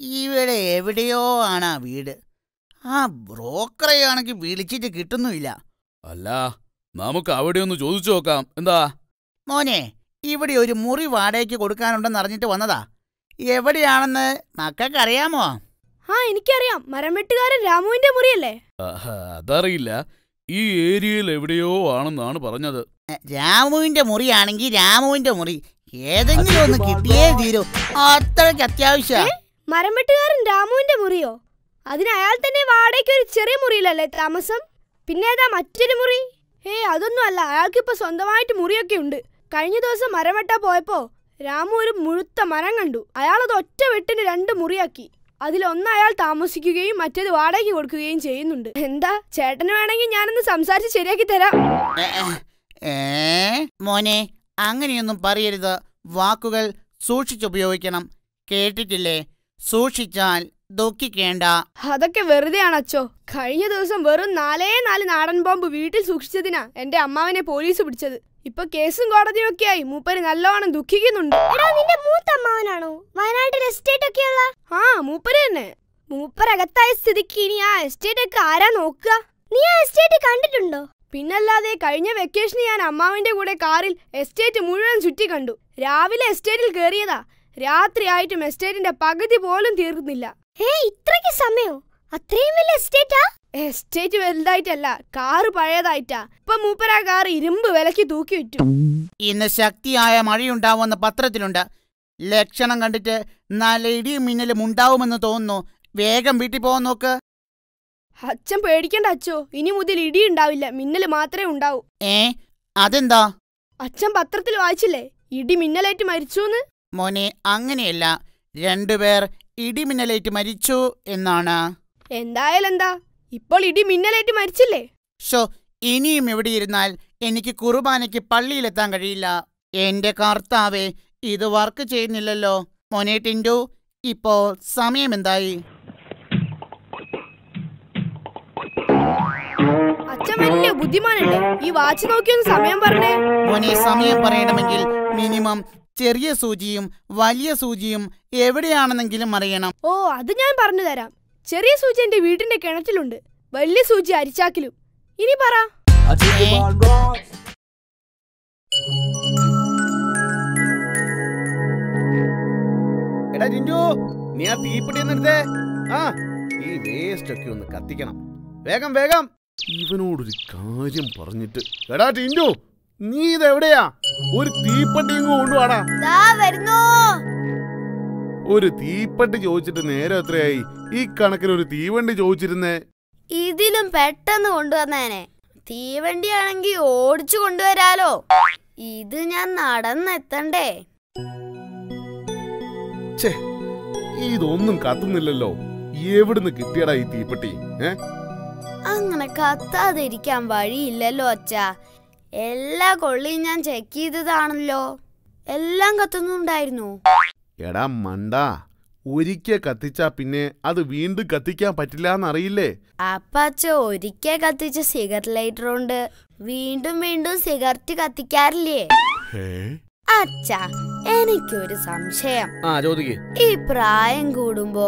ഇവിടെ എവിടെയോ ആണ് ആ വീട്. ആ ബ്രോക്കറെയാണെങ്കിൽ വിളിച്ചിട്ട് കിട്ടുന്നുമില്ല. അല്ല നമുക്ക് അവിടെ ഒന്ന് ചോദിച്ചു നോക്കാം. എന്താ? മോനെ ഇവിടെ ഒരു മുറി വാടകയ്ക്ക് കൊടുക്കാനുണ്ടെന്ന് അറിഞ്ഞിട്ട് വന്നതാ. എവിടെയാണെന്ന് മക്കൾക്ക് അറിയാമോ ആ എനിക്കറിയാം. മരം വെട്ടുകാരൻ രാമുവിന്റെ മുറിയല്ലേ? അതറിയില്ല. ഈ ഏരിയയിൽ എവിടെയോ ആണെന്നാണ് പറഞ്ഞത്. രാമുവിന്റെ മുറിയാണെങ്കിൽ രാമുവിന്റെ മുറി. ഏതെങ്കിലും ഒന്ന് കിട്ടിയേ തീരൂ. അത്രയ്ക്ക് അത്യാവശ്യ. മരം വെട്ടുകാരൻ രാമുവിന്റെ മുറിയോ? അതിന് അയാൾ തന്നെ വാടകയ്ക്ക് ഒരു ചെറിയ മുറിയിലല്ലേ താമസം? പിന്നെ ഏതാ മറ്റൊരു മുറി? ഏ അതൊന്നും അല്ല. അയാൾക്കിപ്പോ സ്വന്തമായിട്ട് മുറിയൊക്കെ ഉണ്ട്. കഴിഞ്ഞ ദിവസം മരം വെട്ടാൻ പോയപ്പോ രാമു ഒരു മുഴുത്ത മരം കണ്ടു. അയാൾ അത് ഒറ്റ വെട്ടിന് രണ്ട് മുറിയാക്കി. അതിലൊന്ന് അയാൾ താമസിക്കുകയും മറ്റേത് വാടകയ്ക്ക് കൊടുക്കുകയും ചെയ്യുന്നുണ്ട്. എന്താ? ചേട്ടന് വേണമെങ്കിൽ ഞാനൊന്ന് സംസാരിച്ച് ശരിയാക്കി തരാം. മോനെ അങ്ങനെയൊന്നും പറയരുത്. വാക്കുകൾ സൂക്ഷിച്ചുപയോഗിക്കണം. കേട്ടിട്ടില്ലേ? സൂക്ഷിച്ചാൽ ദുഃഖിക്കേണ്ട. അതൊക്കെ വെറുതെയാണ് അച്ചോ കഴിഞ്ഞ ദിവസം വെറും നാലേ നാല് നാടൻ ബോംബ് വീട്ടിൽ സൂക്ഷിച്ചതിനാ എന്റെ അമ്മാവനെ പോലീസ് പിടിച്ചത്. ഇപ്പൊ കേസും കോടതിയും ഒക്കെ ആയി മൂപ്പര് നല്ലോണം ദുഃഖിക്കുന്നുണ്ട്. നിന്റെ മൂത്ത അമ്മാവനാണോ വയനാട്ടിൽ എസ്റ്റേറ്റ് ഒക്കെയുള്ള ആ മൂപ്പര് തന്നെ. മൂപ്പരകത്തായ സ്ഥിതിക്ക് ഇനി ആ എസ്റ്റേറ്റ് ഒക്കെ ആരാ നോക്കുക? നീ ആ എസ്റ്റേറ്റ് കണ്ടിട്ടുണ്ടോ? പിന്നല്ലാതെ കഴിഞ്ഞ വെക്കേഷന് ഞാൻ അമ്മാവിന്റെ കൂടെ കാറിൽ എസ്റ്റേറ്റ് മുഴുവൻ ചുറ്റി കണ്ടു. രാവിലെ എസ്റ്റേറ്റിൽ കയറിയതാ രാത്രിയായിട്ടും എസ്റ്റേറ്റിന്റെ പകുതി പോലും തീർന്നില്ല ഏ ഇത്രയ്ക്ക് സമയോ? അത്രയും വലിയ എസ്റ്റേറ്റാ? Estate വലുതായിട്ടല്ല car പഴയതായിട്ടാ. ഇപ്പൊ മൂപ്പര കാർ ഇരുമ്പ് വിലക്ക് തൂക്കി വിറ്റു. ഇന്ന് ശക്തിയായ മഴയുണ്ടാവുമെന്ന് പത്രത്തിലുണ്ട്. ലക്ഷണം കണ്ടിട്ട് നല്ല ഇടിയും മിന്നലും ഉണ്ടാവുമെന്ന് തോന്നുന്നു. വേഗം വീട്ടിൽ പോകാൻ നോക്ക്. അച്ഛൻ പേടിക്കണ്ട അച്ഛോ. ഇനി മുതൽ ഇടി ഉണ്ടാവില്ല. മിന്നൽ മാത്രമേ ഉണ്ടാവൂ. ഏ? അതെന്താ? അച്ഛൻ പത്രത്തിൽ വായിച്ചില്ലേ? ഇടി മിന്നലേറ്റ് മരിച്ചൂന്ന്? മോനെ അങ്ങനെയല്ല. രണ്ടുപേർ ഇടിമിന്നലേറ്റ് മരിച്ചു എന്നാണ്. എന്തായാലും എന്താ ഇപ്പോൾ ഇടിമിന്നലേറ്റ് മരിച്ചില്ലേ? ഷോ ഇനിയും ഇവിടെ ഇരുന്നാൽ എനിക്ക് കുർബാനയ്ക്ക് പള്ളിയിലെത്താൻ കഴിയില്ല. എന്റെ കർത്താവേ ഇത് വർക്ക് ചെയ്യുന്നില്ലല്ലോ. മോനെ ടിൻഡു ഇപ്പോ സമയം എന്തായി അച്ഛൻ വലിയ ബുദ്ധിമാനല്ലേ? ഈ വാച്ച് നോക്കിയൊന്ന് സമയം പറഞ്ഞേ. മോനെ സമയം പറയണമെങ്കിൽ മിനിമം ചെറിയ സൂചിയും വലിയ സൂചിയും എവിടെയാണെന്നെങ്കിലും അറിയണം. ഓ അത് ഞാൻ പറഞ്ഞു തരാം. ചെറിയ സൂചി എന്റെ വീടിന്റെ കിണറ്റിലുണ്ട്. വലിയ സൂചി അരിച്ചാക്കിലും. ഇനി പറ. എടാ ജിൻജു നീ ആ തീപ്പെട്ടി എടുത്തേ. ആ ഈ വേസ്റ്റ് ഒക്കെ ഒന്ന് കത്തിക്കണം. വേഗം വേഗം. ഇവനോടൊരു കാര്യം പറഞ്ഞിട്ട്. എടാ ടിൻഡു നീ ഇത് എവിടെയാ ഒരു തീപ്പെട്ടി ഇങ്ങ് കൊണ്ടുവാടാ. വരുന്നു. ഒരു തീപ്പെട്ടി ചോദിച്ചിട്ട് നേരെ എത്രയായി? ഈ കണക്കിന് ഒരു തീവണ്ടി ചോദിച്ചിരുന്നേ. ഇതിലും പെട്ടെന്ന് കൊണ്ടുവന്നേനെ. തീവണ്ടിയാണെങ്കി ഓടിച്ചു കൊണ്ടുവരാലോ. ഇത് ഞാൻ നടന്നെത്തണ്ടേ. ഇതൊന്നും കത്തുന്നില്ലല്ലോ. എവിടുന്ന് കിട്ടിയടാ ഈ തീപ്പെട്ടി അങ്ങനെ കത്താതിരിക്കാൻ വഴിയില്ലല്ലോ അച്ഛാ. എല്ലാ കൊള്ളിയും ഞാൻ ചെക്ക് ചെയ്തതാണല്ലോ. എല്ലാം കത്തുന്നുണ്ടായിരുന്നു. എടാ മണ്ട ഒരിക്കൽ കത്തിച്ചാ പിന്നെ അത് വീണ്ടും കത്തിക്കാൻ പറ്റില്ല എന്നറിയില്ലേ അപ്പച്ച ഒരിക്കൽ കത്തിച്ച സിഗരറ്റ് ലൈറ്റർ ഉണ്ട്. വീണ്ടും വീണ്ടും സിഗരറ്റ് കത്തിക്കാറില്ലേ? അച്ഛാ എനിക്കൊരു സംശയം. ആ ചോദിക്കേ. ഈ പ്രായം കൂടുമ്പോ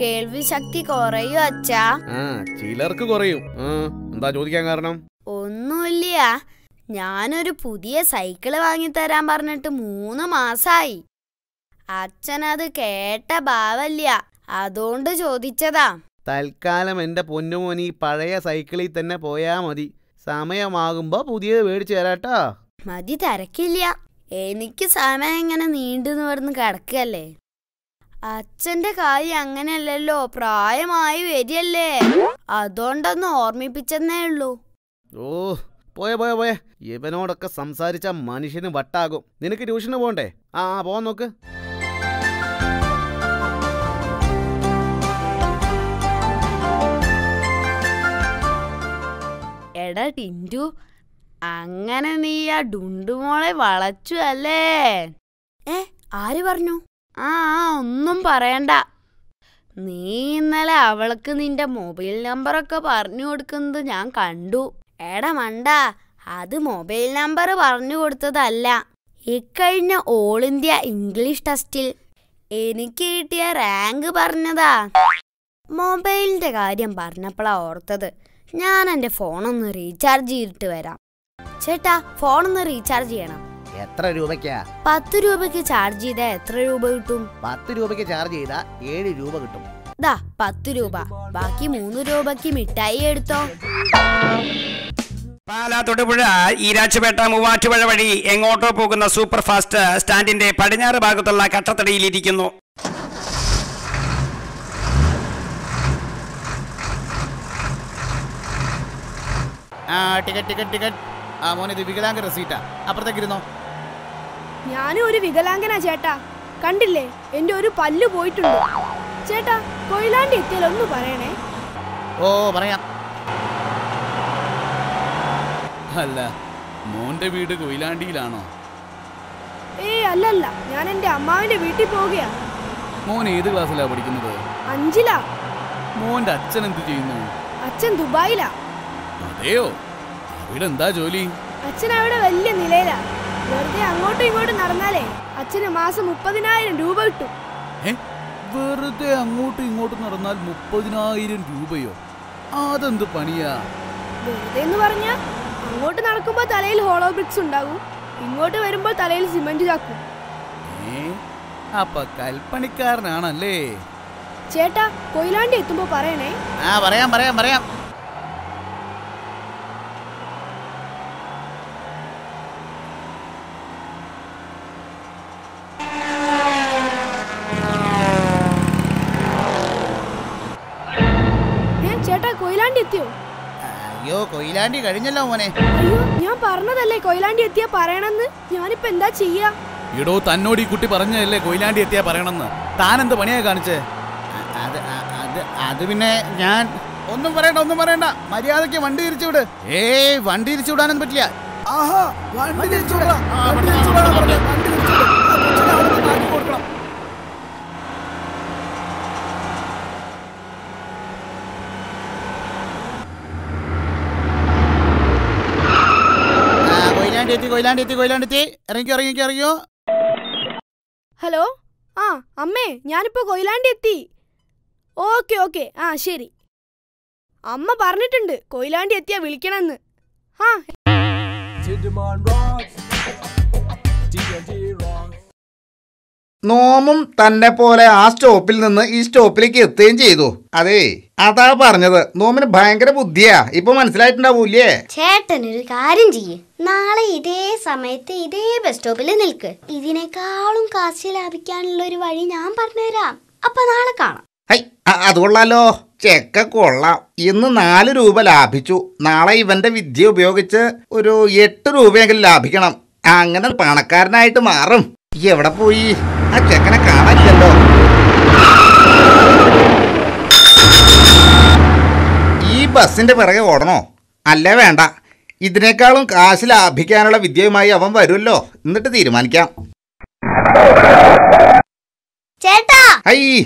കേൾവി ശക്തി കുറയോ അച്ഛാ? ആ ചിലർക്ക് കുറയും. എന്താ ചോദിക്കാൻ കാരണം? ഒന്നുമില്ല. ഞാനൊരു പുതിയ സൈക്കിൾ വാങ്ങിത്തരാൻ പറഞ്ഞിട്ട് മൂന്ന് മാസായി. അച്ഛനത് കേട്ട ഭാവല്ല അതുകൊണ്ട് ചോദിച്ചതാ. തൽക്കാലം എന്റെ പൊന്നുമോനി പഴയ സൈക്കിളിൽ തന്നെ പോയാ മതി. സമയമാകുമ്പോ പുതിയത് മേടിച്ചു തരാട്ടോ. മതി തിരക്കില്ല. എനിക്ക് സമയം ഇങ്ങനെ നീണ്ടു നിവർന്ന് കിടക്കല്ലേ. അച്ഛന്റെ കാര്യം അങ്ങനെയല്ലല്ലോ പ്രായമായി വരികയല്ലേ. അതുകൊണ്ടൊന്ന് ഓർമ്മിപ്പിച്ചെന്നേ ഉള്ളൂ. ഓ പോയെ പോയെ പോയെ. ഇവനോടൊക്കെ സംസാരിച്ച മനുഷ്യന് വട്ടാകും. നിനക്ക് ട്യൂഷന് പോകണ്ടേ ആ ആ, പോവാൻ നോക്ക്. എടാ ടിന്റു അങ്ങനെ നീ ആ ഡുണ്ടുമോളെ വളച്ചു അല്ലേ? ഏ ആര് പറഞ്ഞു? ആ ആ ഒന്നും പറയണ്ട. നീ ഇന്നലെ അവൾക്ക് നിന്റെ മൊബൈൽ നമ്പറൊക്കെ പറഞ്ഞു കൊടുക്കുന്നത് ഞാൻ കണ്ടു. എടാ മണ്ട അത് മൊബൈൽ നമ്പർ പറഞ്ഞു കൊടുത്തതല്ല. ഇക്കഴിഞ്ഞ ഓൾ ഇന്ത്യ ഇംഗ്ലീഷ് ടെസ്റ്റിൽ എനിക്ക് കിട്ടിയ റാങ്ക് പറഞ്ഞതാ. മൊബൈലിന്റെ കാര്യം പറഞ്ഞപ്പോളാ ഓർത്തത്. ഞാൻ എന്റെ ഫോണൊന്ന് റീചാർജ് ചെയ്തിട്ട് വരാം. ചേട്ടാ ഫോണൊന്ന് റീചാർജ് ചെയ്യണം. എത്ര രൂപയ്ക്കാ? പത്ത് രൂപയ്ക്ക് ചാർജ് ചെയ്താ എത്ര രൂപ കിട്ടും? പത്ത് രൂപയ്ക്ക് ചാർജ് ചെയ്താ ഏഴ് രൂപ കിട്ടും. ദാ പത്ത് രൂപ. ബാക്കി മൂന്ന് രൂപയ്ക്ക് മിഠായി എടുത്തോ. പാലാ തൊടുപുഴ ഈരാച്ചുപേട്ട മൂവാറ്റുപുഴ വഴി എങ്ങോട്ടോ പോകുന്ന സൂപ്പർ ഫാസ്റ്റ് സ്റ്റാൻഡിന്റെ പടിഞ്ഞാറ് ഭാഗത്തുള്ള കട്ടത്തടിയിലിരിക്കുന്നു. ആ ടിക്കറ്റ് ടിക്കറ്റ് ടിക്കറ്റ്. ആ മോനെ ഇത് വികലാംഗ റെസീറ്റാ അപ്പുറത്തേക്ക് ഇരുന്നോ ഞാനും ഒരു വികലാംഗനാ ചേട്ടാ. കണ്ടില്ലേ? എന്റെ ഒരു പല്ല് പോയിട്ടുണ്ട്. ചേട്ടാ കൊയിലാണ്ടി എത്തിയാൽ ഒന്ന് പറയണേ. ഓ പറയാം. അല്ല മോന്റെ വീട് കൊയിലാണ്ടിയിലാണോ? ഏയ് അല്ലല്ല. ഞാൻ എന്റെ അമ്മാവിന്റെ വീട്ടിൽ പോവുകയാ. മോൻ ഏത് ക്ലാസ്സിലാ പഠിക്കുന്നത്? അഞ്ചിലാ. മോന്റെ അച്ഛൻ എന്ത് ചെയ്യുന്നു? അച്ഛൻ ദുബായിലാ. അതെയോ? അവിടെ എന്താ ജോലി? അച്ഛൻ അവിടെ വലിയ നിലയിലാ. വെറുതെ അങ്ങോട്ടും ഇങ്ങോട്ടും നടന്നാലേ അച്ഛന് മാസം മുപ്പതിനായിരം രൂപ കിട്ടും. വെറുതെ അങ്ങോട്ടും ഇങ്ങോട്ടും നടന്നാൽ മുപ്പതിനായിരം രൂപയോ? അതെന്ത് പണിയാ? വെറുതെ എന്ന് പറഞ്ഞാ അങ്ങോട്ട് നടക്കുമ്പോൾ തലയിൽ ഹോളോ ബ്രിക്സ് ഉണ്ടാകും. ഇങ്ങോട്ട് വരുമ്പോൾ തലയിൽ സിമന്റ് ചാക്കും. അപ്പൊ കൽപ്പണിക്കാരനാണല്ലേ? ചേട്ടാ കൊയിലാണ്ടി എത്തുമ്പോ പറയണേ. ആ പറയാം പറയാം പറയാം. കൊയിലാണ്ടി കഴിഞ്ഞല്ലോ മോനെ. അയ്യോ ഞാൻ പറഞ്ഞതല്ലേ കൊയിലാണ്ടി എത്തിയാ പറയണെന്ന്? ഞാനിപ്പോ എന്താ ചെയ്യാ? ഇടോ തന്നോട് ഈ കുട്ടി പറഞ്ഞതല്ലേ കൊയിലാണ്ടി എത്തിയാ പറയണെന്ന്? താൻ എന്ത് പണിയാ കാണിച്ചേ? അത് അത് അത് പിന്നെ ഞാൻ ഒന്നും പറയണ്ട ഒന്നും പറയണ്ട. മര്യാദയ്ക്ക് വണ്ടി തിരിച്ചു വിട്. ഏയ് വണ്ടി തിരിച്ചു വിടാനൊന്നും പറ്റില്ല. ആഹാ വണ്ടി തിരിച്ചുവിടാ. വണ്ടി തിരിച്ചുവിടാനാ പറഞ്ഞെ. വണ്ടി തിരിച്ചുവിട്. ആ കൊച്ചിനെ അവിടുന്ന് മാറ്റി കൊടുക്കണം. ആ, കൊയിലാണ്ടി എത്തി കൊയിലാണ്ടി എത്തി കൊയിലാണ്ടി എത്തി ഇറങ്ങിക്കോ ഇറങ്ങിക്കോ. ഇറങ്ങിയോ ഹലോ? ആ അമ്മേ ഞാനിപ്പോ കൊയിലാണ്ടി എത്തി ഓക്കെ ഓക്കെ. ആ ശരി. അമ്മ പറഞ്ഞിട്ടുണ്ട് കൊയിലാണ്ടി എത്തിയാ വിളിക്കണമെന്ന്. ആ. നോമും തന്നെ പോലെ ആ സ്റ്റോപ്പിൽ നിന്ന് ഈ സ്റ്റോപ്പിലേക്ക് എത്തുകയും ചെയ്തു. അതെ അതാ പറഞ്ഞത്. നോമിന് ഭയങ്കര ബുദ്ധിയാ. ഇപ്പൊ മനസ്സിലായിട്ടുണ്ടാവൂലേ ചേട്ടൻ ഒരു കാര്യം ചെയ്യ്. നാളെ ഇതേ സമയത്ത് ഇതേ ബസ് സ്റ്റോപ്പിൽ നിൽക്ക്. ഇതിനേക്കാളും കാശ് ലാഭിക്കാനുള്ള ഒരു വഴി ഞാൻ പറഞ്ഞുതരാം. അപ്പൊ നാളെ കാണാം. ഹൈ അ- അത് കൊള്ളാലോ. ചെക്ക കൊള്ളാം. ഇന്ന് നാല് രൂപ ലാഭിച്ചു. നാളെ ഇവന്റെ വിദ്യ ഉപയോഗിച്ച് ഒരു എട്ട് രൂപയെങ്കിലും ലാഭിക്കണം. അങ്ങനെ പണക്കാരനായിട്ട് മാറും. എവിടെ പോയി? ആ ചെക്കനെ കാണാനില്ലല്ലോ. ഈ ബസ്സിന്റെ പിറകെ ഓടണോ? അല്ലേ വേണ്ട. ഇതിനേക്കാളും കാശ് ലാഭിക്കാനുള്ള വിദ്യയുമായി അവൻ വരുമല്ലോ. എന്നിട്ട് തീരുമാനിക്കാം. ചേട്ടാ! ഐ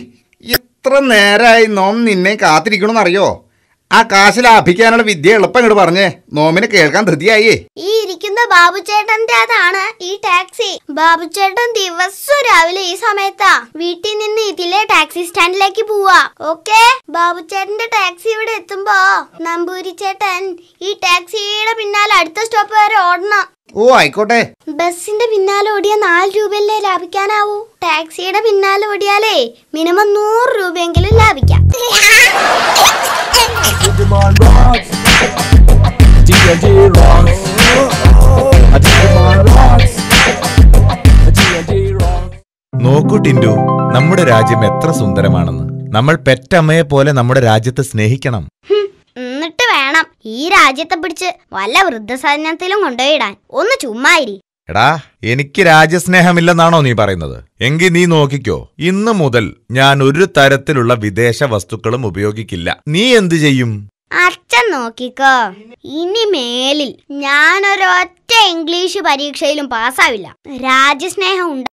എത്ര നേരായി നോം നിന്നെ കാത്തിരിക്കണമെന്നറിയോ ആ കാശ് ലാഭിക്കാനുള്ള വിദ്യ എളുപ്പം ഇങ്ങോട്ട് പറഞ്ഞേ. നോമിനെ കേൾക്കാൻ ധൃതിയായേ. ഈ ഇരിക്കുന്ന ബാബു ചേട്ടന്റെ അതാണ് ഈ ടാക്സി. ബാബു ചേട്ടൻ ദിവസം രാവിലെ ഈ സമയത്താ വീട്ടിൽ നിന്ന് ഇതിലെ ടാക്സി സ്റ്റാൻഡിലേക്ക് പോവാ. ഓക്കെ? ബാബു ചേട്ടന്റെ ടാക്സി ഇവിടെ എത്തുമ്പോ നമ്പൂരി ചേട്ടൻ ഈ ടാക്സിയുടെ പിന്നാലെ അടുത്ത സ്റ്റോപ്പ് വരെ ഓടണം. ഓ ആയിക്കോട്ടെ. ബസിന്റെ പിന്നാലെ ഓടിയാൽ നാല് രൂപയല്ലേ ലാഭിക്കാനാവൂ? ടാക്സിയുടെ പിന്നാലെ ഓടിയാലേ മിനിമം നൂറ് രൂപയെങ്കിലും ലാഭിക്കാം. നോക്കൂ ടിൻഡു നമ്മുടെ രാജ്യം എത്ര സുന്ദരമാണെന്ന്. നമ്മൾ പെറ്റമ്മയെ പോലെ നമ്മുടെ രാജ്യത്തെ സ്നേഹിക്കണം. ഈ രാജ്യത്തെ പിടിച്ച് വല്ല വൃദ്ധസദനത്തിലും കൊണ്ടുപോയിടാൻ. ഒന്ന് ചുമ്മായിരി. എടാ എനിക്ക് രാജ്യസ്നേഹമില്ലെന്നാണോ നീ പറയുന്നത്? എങ്കിൽ നീ നോക്കിക്കോ ഇന്ന് മുതൽ ഞാൻ ഒരു തരത്തിലുള്ള വിദേശ വസ്തുക്കളും ഉപയോഗിക്കില്ല. നീ എന്തു ചെയ്യും? അച്ഛൻ നോക്കിക്കോ ഇനി മേലിൽ ഞാനൊരൊറ്റ ഇംഗ്ലീഷ് പരീക്ഷയിലും പാസ്സാവില്ല. രാജ്യസ്നേഹം ഉണ്ട്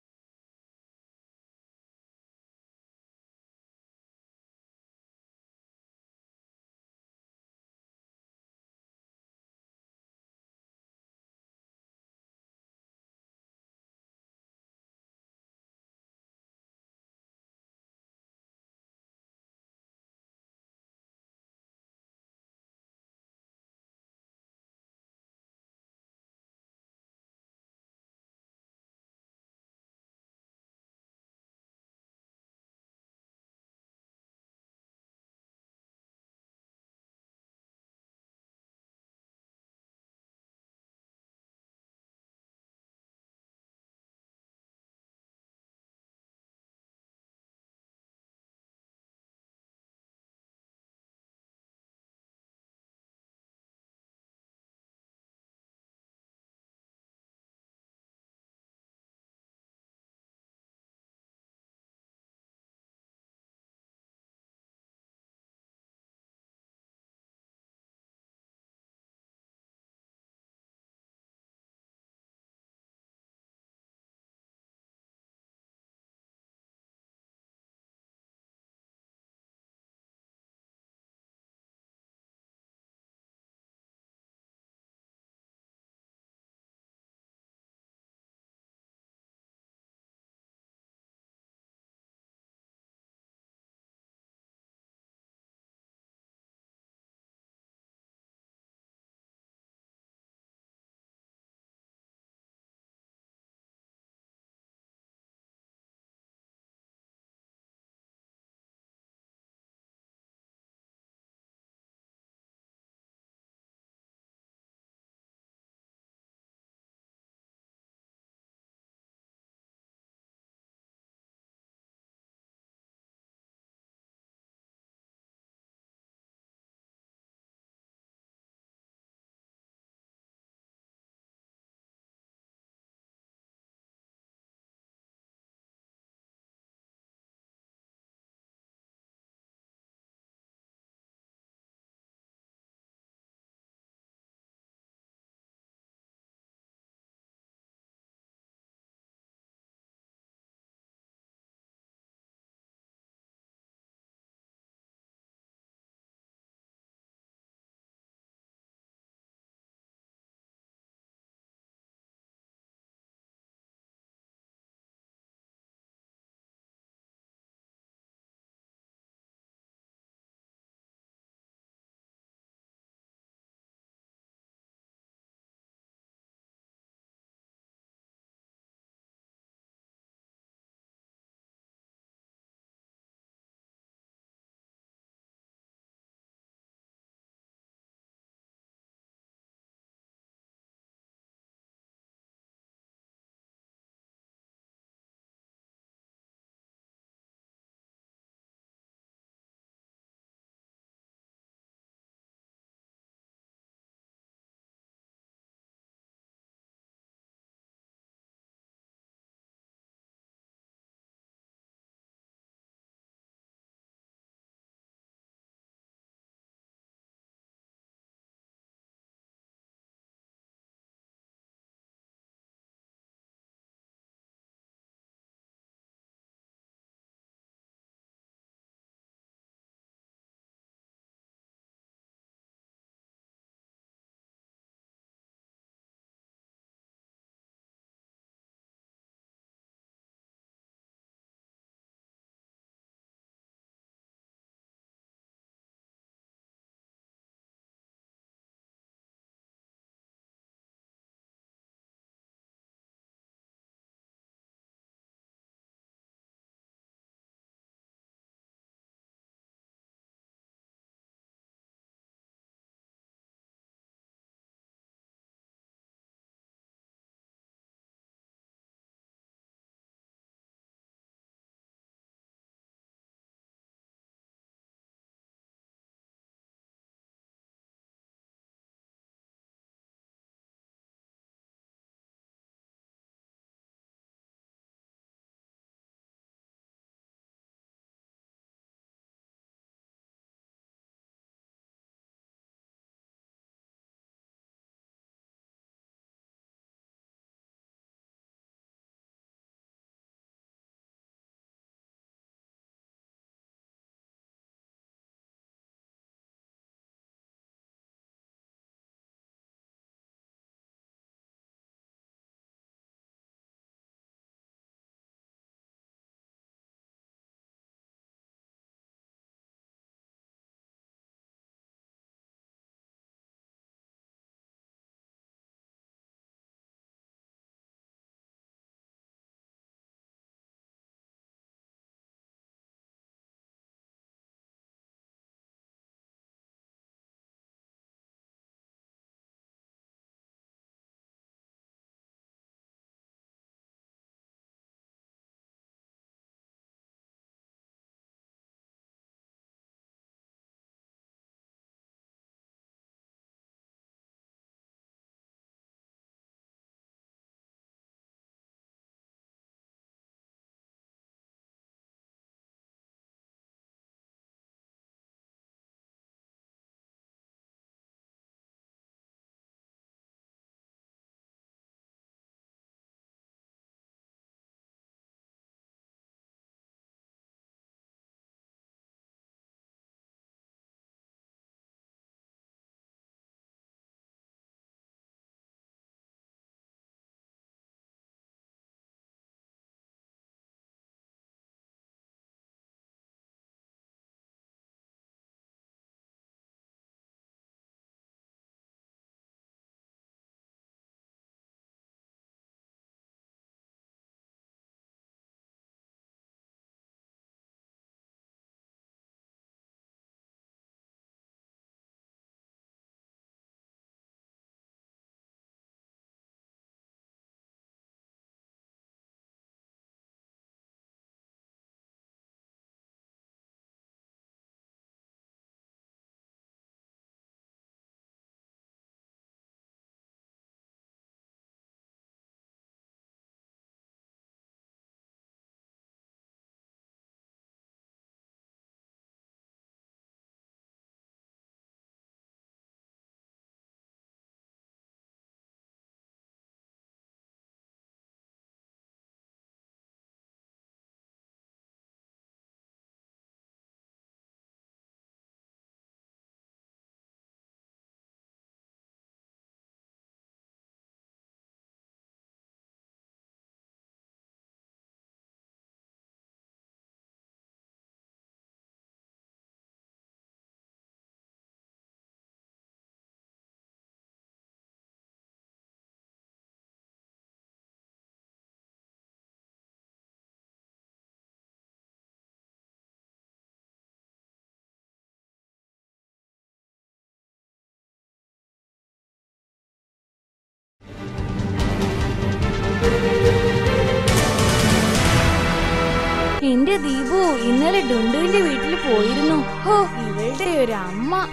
എന്റെ ദീപു ഇന്നലെ ഡുണ്ടുവിന്റെ വീട്ടിൽ പോയിരുന്നു. ഹോ ഇവളുടെ ഒരു അമ്മ.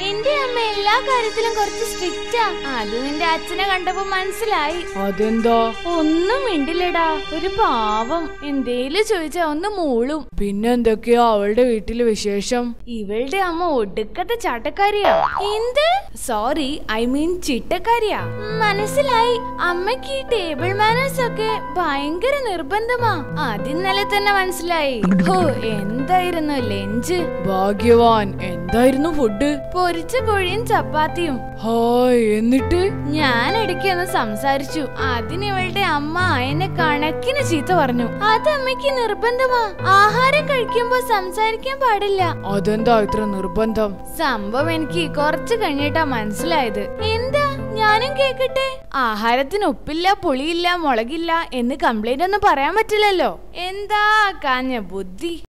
എന്റെ അമ്മ എല്ലാ കാര്യത്തിലും കുറച്ച് സ്ട്രിക്റ്റാ അത് നിന്റെ അച്ഛനെ കണ്ടപ്പോ മനസ്സിലായി. അതെന്താ? ഒന്നും മിണ്ടില്ലടാ. ഒരു പാവം. എന്തേലും ചോദിച്ചാ ഒന്ന് മൂളും. പിന്നെന്തൊക്കെയാ അവളുടെ വീട്ടിൽ വിശേഷം? ഇവളുടെ അമ്മ ഒടുക്കത്തെ ചാട്ടക്കാരിയാ. എന്ത്? സോറി ഐ മീൻ ചിട്ടക്കാരിയാ. മനസ്സിലായി. അമ്മയ്ക്ക് ഈ ടേബിൾ മാനേഴ്സ് ഒക്കെ ഭയങ്കര നിർബന്ധമാ. അതിന്നലെ തന്നെ മനസ്സിലായി. ഹോ എന്തായിരുന്നു ലഞ്ച്? ഭാഗ്യവാൻ. എന്തായിരുന്നു ഫുഡ് പൊരിച്ച കോഴിയും ചപ്പാത്തിയും. ഹായ് എന്നിട്ട്? ഞാൻ ഇടയ്ക്ക് ഒന്ന് സംസാരിച്ചു. അതിന് ഇവളുടെ അമ്മ എന്നെ കണക്കിന് ചീത്ത പറഞ്ഞു. അത് അമ്മയ്ക്ക് നിർബന്ധമാ. ആഹാരം കഴിക്കുമ്പോ സംസാരിക്കാൻ പാടില്ല. അതെന്താ ഇത്ര നിർബന്ധം? സംഭവം എനിക്ക് കുറച്ച് കഴിഞ്ഞിട്ടാ മനസ്സിലായത്. എന്താ? ഞാനും കേക്കട്ടെ. ആഹാരത്തിന് ഉപ്പില്ല പുളിയില്ല മുളകില്ല എന്ന് കംപ്ലൈന്റ് ഒന്നും പറയാൻ പറ്റില്ലല്ലോ. എന്താ കാഞ്ഞ ബുദ്ധി?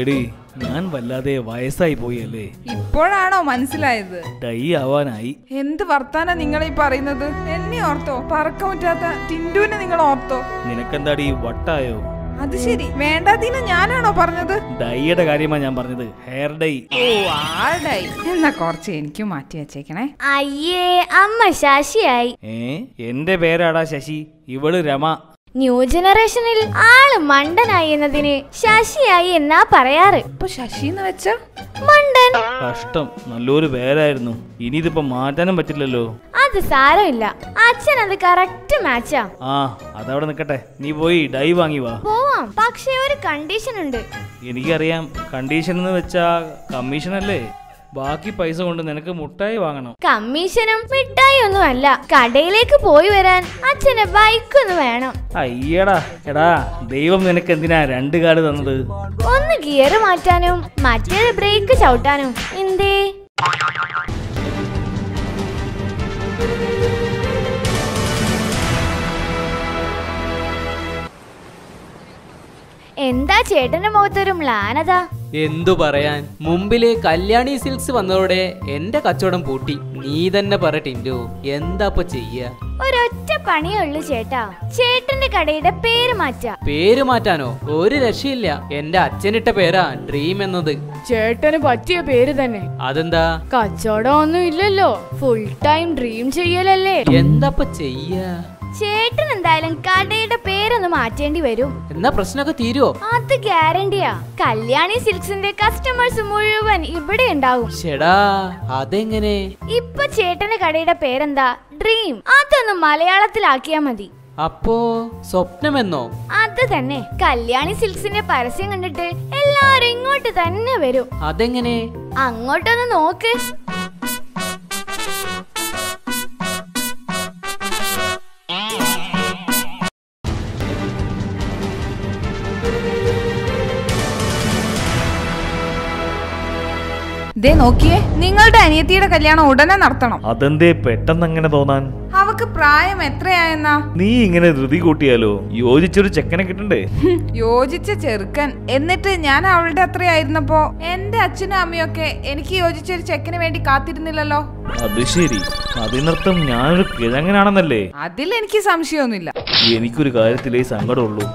എടി ഞാൻ വല്ലാതെ വയസ്സായി പോയല്ലേ? ഇപ്പോഴാണോ മനസ്സിലായത്? ഡൈ ആവാനായി. എന്ത് വർത്താന നിങ്ങൾ ഈ പറയുന്നത്? എന്നെ ഓർത്തോ? പറക്കമുറ്റാത്ത ടിൻഡുവിനെ നിങ്ങൾ ഓർത്തോ? നിനക്കെന്താടി വട്ടായോ? അത് ശരി. വേണ്ടാതീന ഞാനാണോ പറഞ്ഞത്? ഡൈയുടെ കാര്യമാ ഞാൻ പറഞ്ഞത്. Hair dye. ഓ ആ ഡൈ. എന്നാ കുറച്ച് എനിക്ക് മാറ്റി വെച്ചേക്കണേ. അയ്യേ അമ്മ ശശിയായി. ഏ എന്റെ പേരാടാ ശശി. ഇവൾ രമ. ന്യൂ ജനറേഷനിൽ ആൾ മണ്ടനായി എന്നതിന് ശശിയായി എന്നാ പറയാറ്? ഇപ്പൊ ശശി എന്ന് വെച്ച? മണ്ടൻ. കഷ്ടം. നല്ലൊരു പേരായിരുന്നു. ഇനി ഇതിപ്പോ മാറ്റാനും പറ്റില്ലല്ലോ. അത് സാരമില്ല. അച്ഛൻ അത് കറക്റ്റ് മാച്ചാ ആ. അതവിടെ നിക്കട്ടെ. നീ പോയി ഡൈ വാങ്ങി വാ. പോവാം. പക്ഷേ ഒരു കണ്ടീഷൻ ഉണ്ട്. എനിക്കറിയാം. കണ്ടീഷൻ എന്ന് വെച്ചാ കമ്മീഷൻ അല്ലേ? ബാക്കി പൈസ കൊണ്ട് നിനക്ക് മുട്ടായി വാങ്ങണം. കമ്മീഷനും മിഠായി ഒന്നും അല്ല കടയിലേക്ക് പോയി വരാൻ അച്ഛന് ബൈക്ക് ഒന്ന് വേണം. അയ്യടാ എടാ ദൈവം നിനക്ക് എന്തിനാ രണ്ട് കാട് തന്നത്? ഒന്ന് ഗിയർ മാറ്റാനും മറ്റേത് ബ്രേക്ക് ചവിട്ടാനും. എന്തേ? എന്താ ചേട്ടന്റെ മുഖത്തൊരു മ്ലാനത? എന്തു പറയാൻ? മുമ്പിൽ കല്യാണി സിൽക്സ് വന്നതോടെ എന്റെ കച്ചവടം പൂട്ടി. നീ തന്നെ പറ ടിൻഡു എന്താപ്പൊ ചെയ്യ? ഒരൊറ്റ പണിയേ ഉള്ളൂ ചേട്ടാ. ചേട്ടന്റെ കടയുടെ പേര് മാറ്റാ. പേര് മാറ്റാനോ? ഒരു രക്ഷയില്ല. എന്റെ അച്ഛനിട്ട പേരാ ഡ്രീം എന്നത്. ചേട്ടന് പറ്റിയ പേര് തന്നെ. അതെന്താ? കച്ചവടം ഒന്നും ഇല്ലല്ലോ. ഫുൾ ടൈം ഡ്രീം ചെയ്യലല്ലേ? എന്താപ്പൊ ചെയ്യ? ചേട്ടൻ എന്തായാലും കടയുടെ പേരൊന്ന് മാറ്റേണ്ടി വരും. എന്നാ പ്രശ്നമൊക്കെ തീരുവോ? അത് ഗ്യാരണ്ടിയാ കല്യാണി സിൽക്സിന്റെ കസ്റ്റമേഴ്സ് മുഴുവൻ ഇവിടെ ഉണ്ടാവും. ഷെടാ അതെങ്ങനെ? ഇപ്പൊ ചേട്ടന്റെ കടയുടെ പേരെന്താ? ഡ്രീം അതൊന്ന് മലയാളത്തിലാക്കിയാ മതി. അപ്പോ സ്വപ്നമെന്നോ? അത് തന്നെ. കല്യാണി സിൽക്സിന്റെ പരസ്യം കണ്ടിട്ട് എല്ലാരും ഇങ്ങോട്ട് തന്നെ വരും. അതെങ്ങനെ? അങ്ങോട്ടൊന്ന് നോക്ക്. ദേ നോക്കിയേ നിങ്ങളുടെ അനിയത്തിയുടെ കല്യാണം ഉടനെ നടത്തണം. അതെന്തേ പെട്ടെന്ന് അങ്ങനെ തോന്നാൻ? അവക്ക് പ്രായം എത്രയായെന്നാ? നീ ഇങ്ങനെ ധൃതി കൂട്ടിയാലോ? യോജിച്ചൊരു ചെക്കനെ കിട്ടണ്ടേ? യോജിച്ച ചെറുക്കൻ. എന്നിട്ട് ഞാൻ അവളുടെ അത്രയായിരുന്നപ്പോ എന്റെ അച്ഛനും അമ്മയൊക്കെ എനിക്ക് യോജിച്ചൊരു ചെക്കന് വേണ്ടി കാത്തിരുന്നില്ലല്ലോ? അത് ശരി. അതിനർത്ഥം ഞാനൊരു കിഴങ്ങനാണെന്നല്ലേ? അതിൽ എനിക്ക് സംശയമൊന്നുമില്ല. എനിക്കൊരു കാര്യത്തിലേ സങ്കടമുള്ളൂ.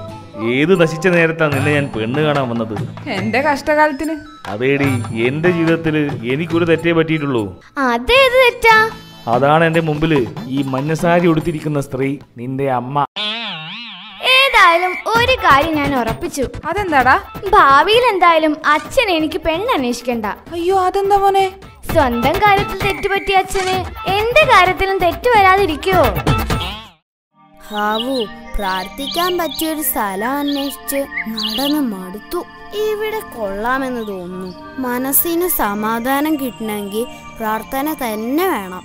ഏത് നശിച്ച നേരത്താ നിന്നെ ഞാൻ പെണ്ണ് കാണാൻ വന്നത്? എന്റെ കഷ്ടകാലത്തിന്. അതേടി എന്റെ ജീവിതത്തിൽ എനിക്കൊരു തെറ്റേ പറ്റിയിട്ടുള്ളൂ. അതേത് തെറ്റാ? അതാണ് എന്റെ മുമ്പിൽ ഈ മഞ്ഞസാരി ഉടുത്തിരിക്കുന്ന സ്ത്രീ നിന്റെ അമ്മ. ഏതായാലും ഒരു കാര്യം ഞാൻ ഉറപ്പിച്ചു. അതെന്താടാ? ഭാവിയിൽ എന്തായാലും അച്ഛൻ എനിക്ക് പെണ്ണ് അന്വേഷിക്കണ്ട. അയ്യോ അതെന്താ മോനെ? സ്വന്തം കാര്യത്തിൽ തെറ്റുപറ്റിയ അച്ഛന് എന്റെ കാര്യത്തിലും തെറ്റു വരാതിരിക്കോ? ഹാവു പ്രാർത്ഥിക്കാൻ പറ്റിയൊരു സ്ഥലം അന്വേഷിച്ച് നടന്ന് മടുത്തു. ഇവിടെ കൊള്ളാമെന്ന് തോന്നുന്നു. മനസ്സിന് സമാധാനം കിട്ടണമെങ്കിൽ പ്രാർത്ഥന തന്നെ വേണം.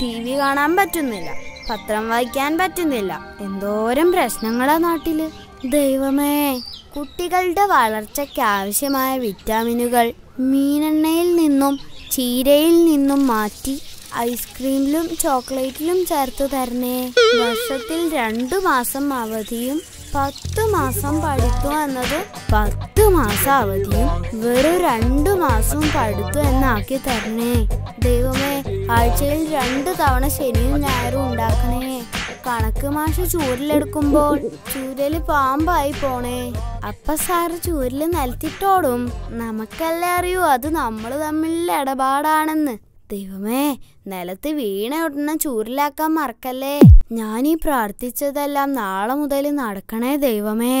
ടി വി കാണാൻ പറ്റുന്നില്ല പത്രം വായിക്കാൻ പറ്റുന്നില്ല എന്തോരം പ്രശ്നങ്ങളാ നാട്ടിൽ. ദൈവമേ കുട്ടികളുടെ വളർച്ചയ്ക്ക് ആവശ്യമായ വിറ്റാമിനുകൾ മീനെണ്ണയിൽ നിന്നും ചീരയിൽ നിന്നും മാറ്റി. ഐസ്ക്രീമിലും ചോക്ലേറ്റിലും ചേർത്ത് തരണേ. വർഷത്തിൽ രണ്ടു മാസം അവധിയും പത്ത് മാസം പഠിത്തു എന്നത് പത്ത് മാസം അവധിയും വെറും രണ്ടു മാസം പഠിത്തു എന്നാക്കി തരണേ. ദൈവമേ ആഴ്ചയിൽ രണ്ട് തവണ ശനിയും ഞായറും ഉണ്ടാക്കണേ. കണക്ക് മാഷ് ചൂരിലെടുക്കുമ്പോൾ ചൂരൽ പാമ്പായി പോണേ. അപ്പ സാറ് ചൂരിൽ നിലത്തിട്ടോടും. നമുക്കല്ലേ അറിയൂ അത് നമ്മൾ തമ്മിലുള്ള ഇടപാടാണെന്ന്. ദൈവമേ നിലത്ത് വീണ ഉടനെ ചൂരിലാക്കാൻ മറക്കല്ലേ? ഞാൻ ഈ പ്രാർത്ഥിച്ചതെല്ലാം നാളെ മുതൽ നടക്കണേ ദൈവമേ.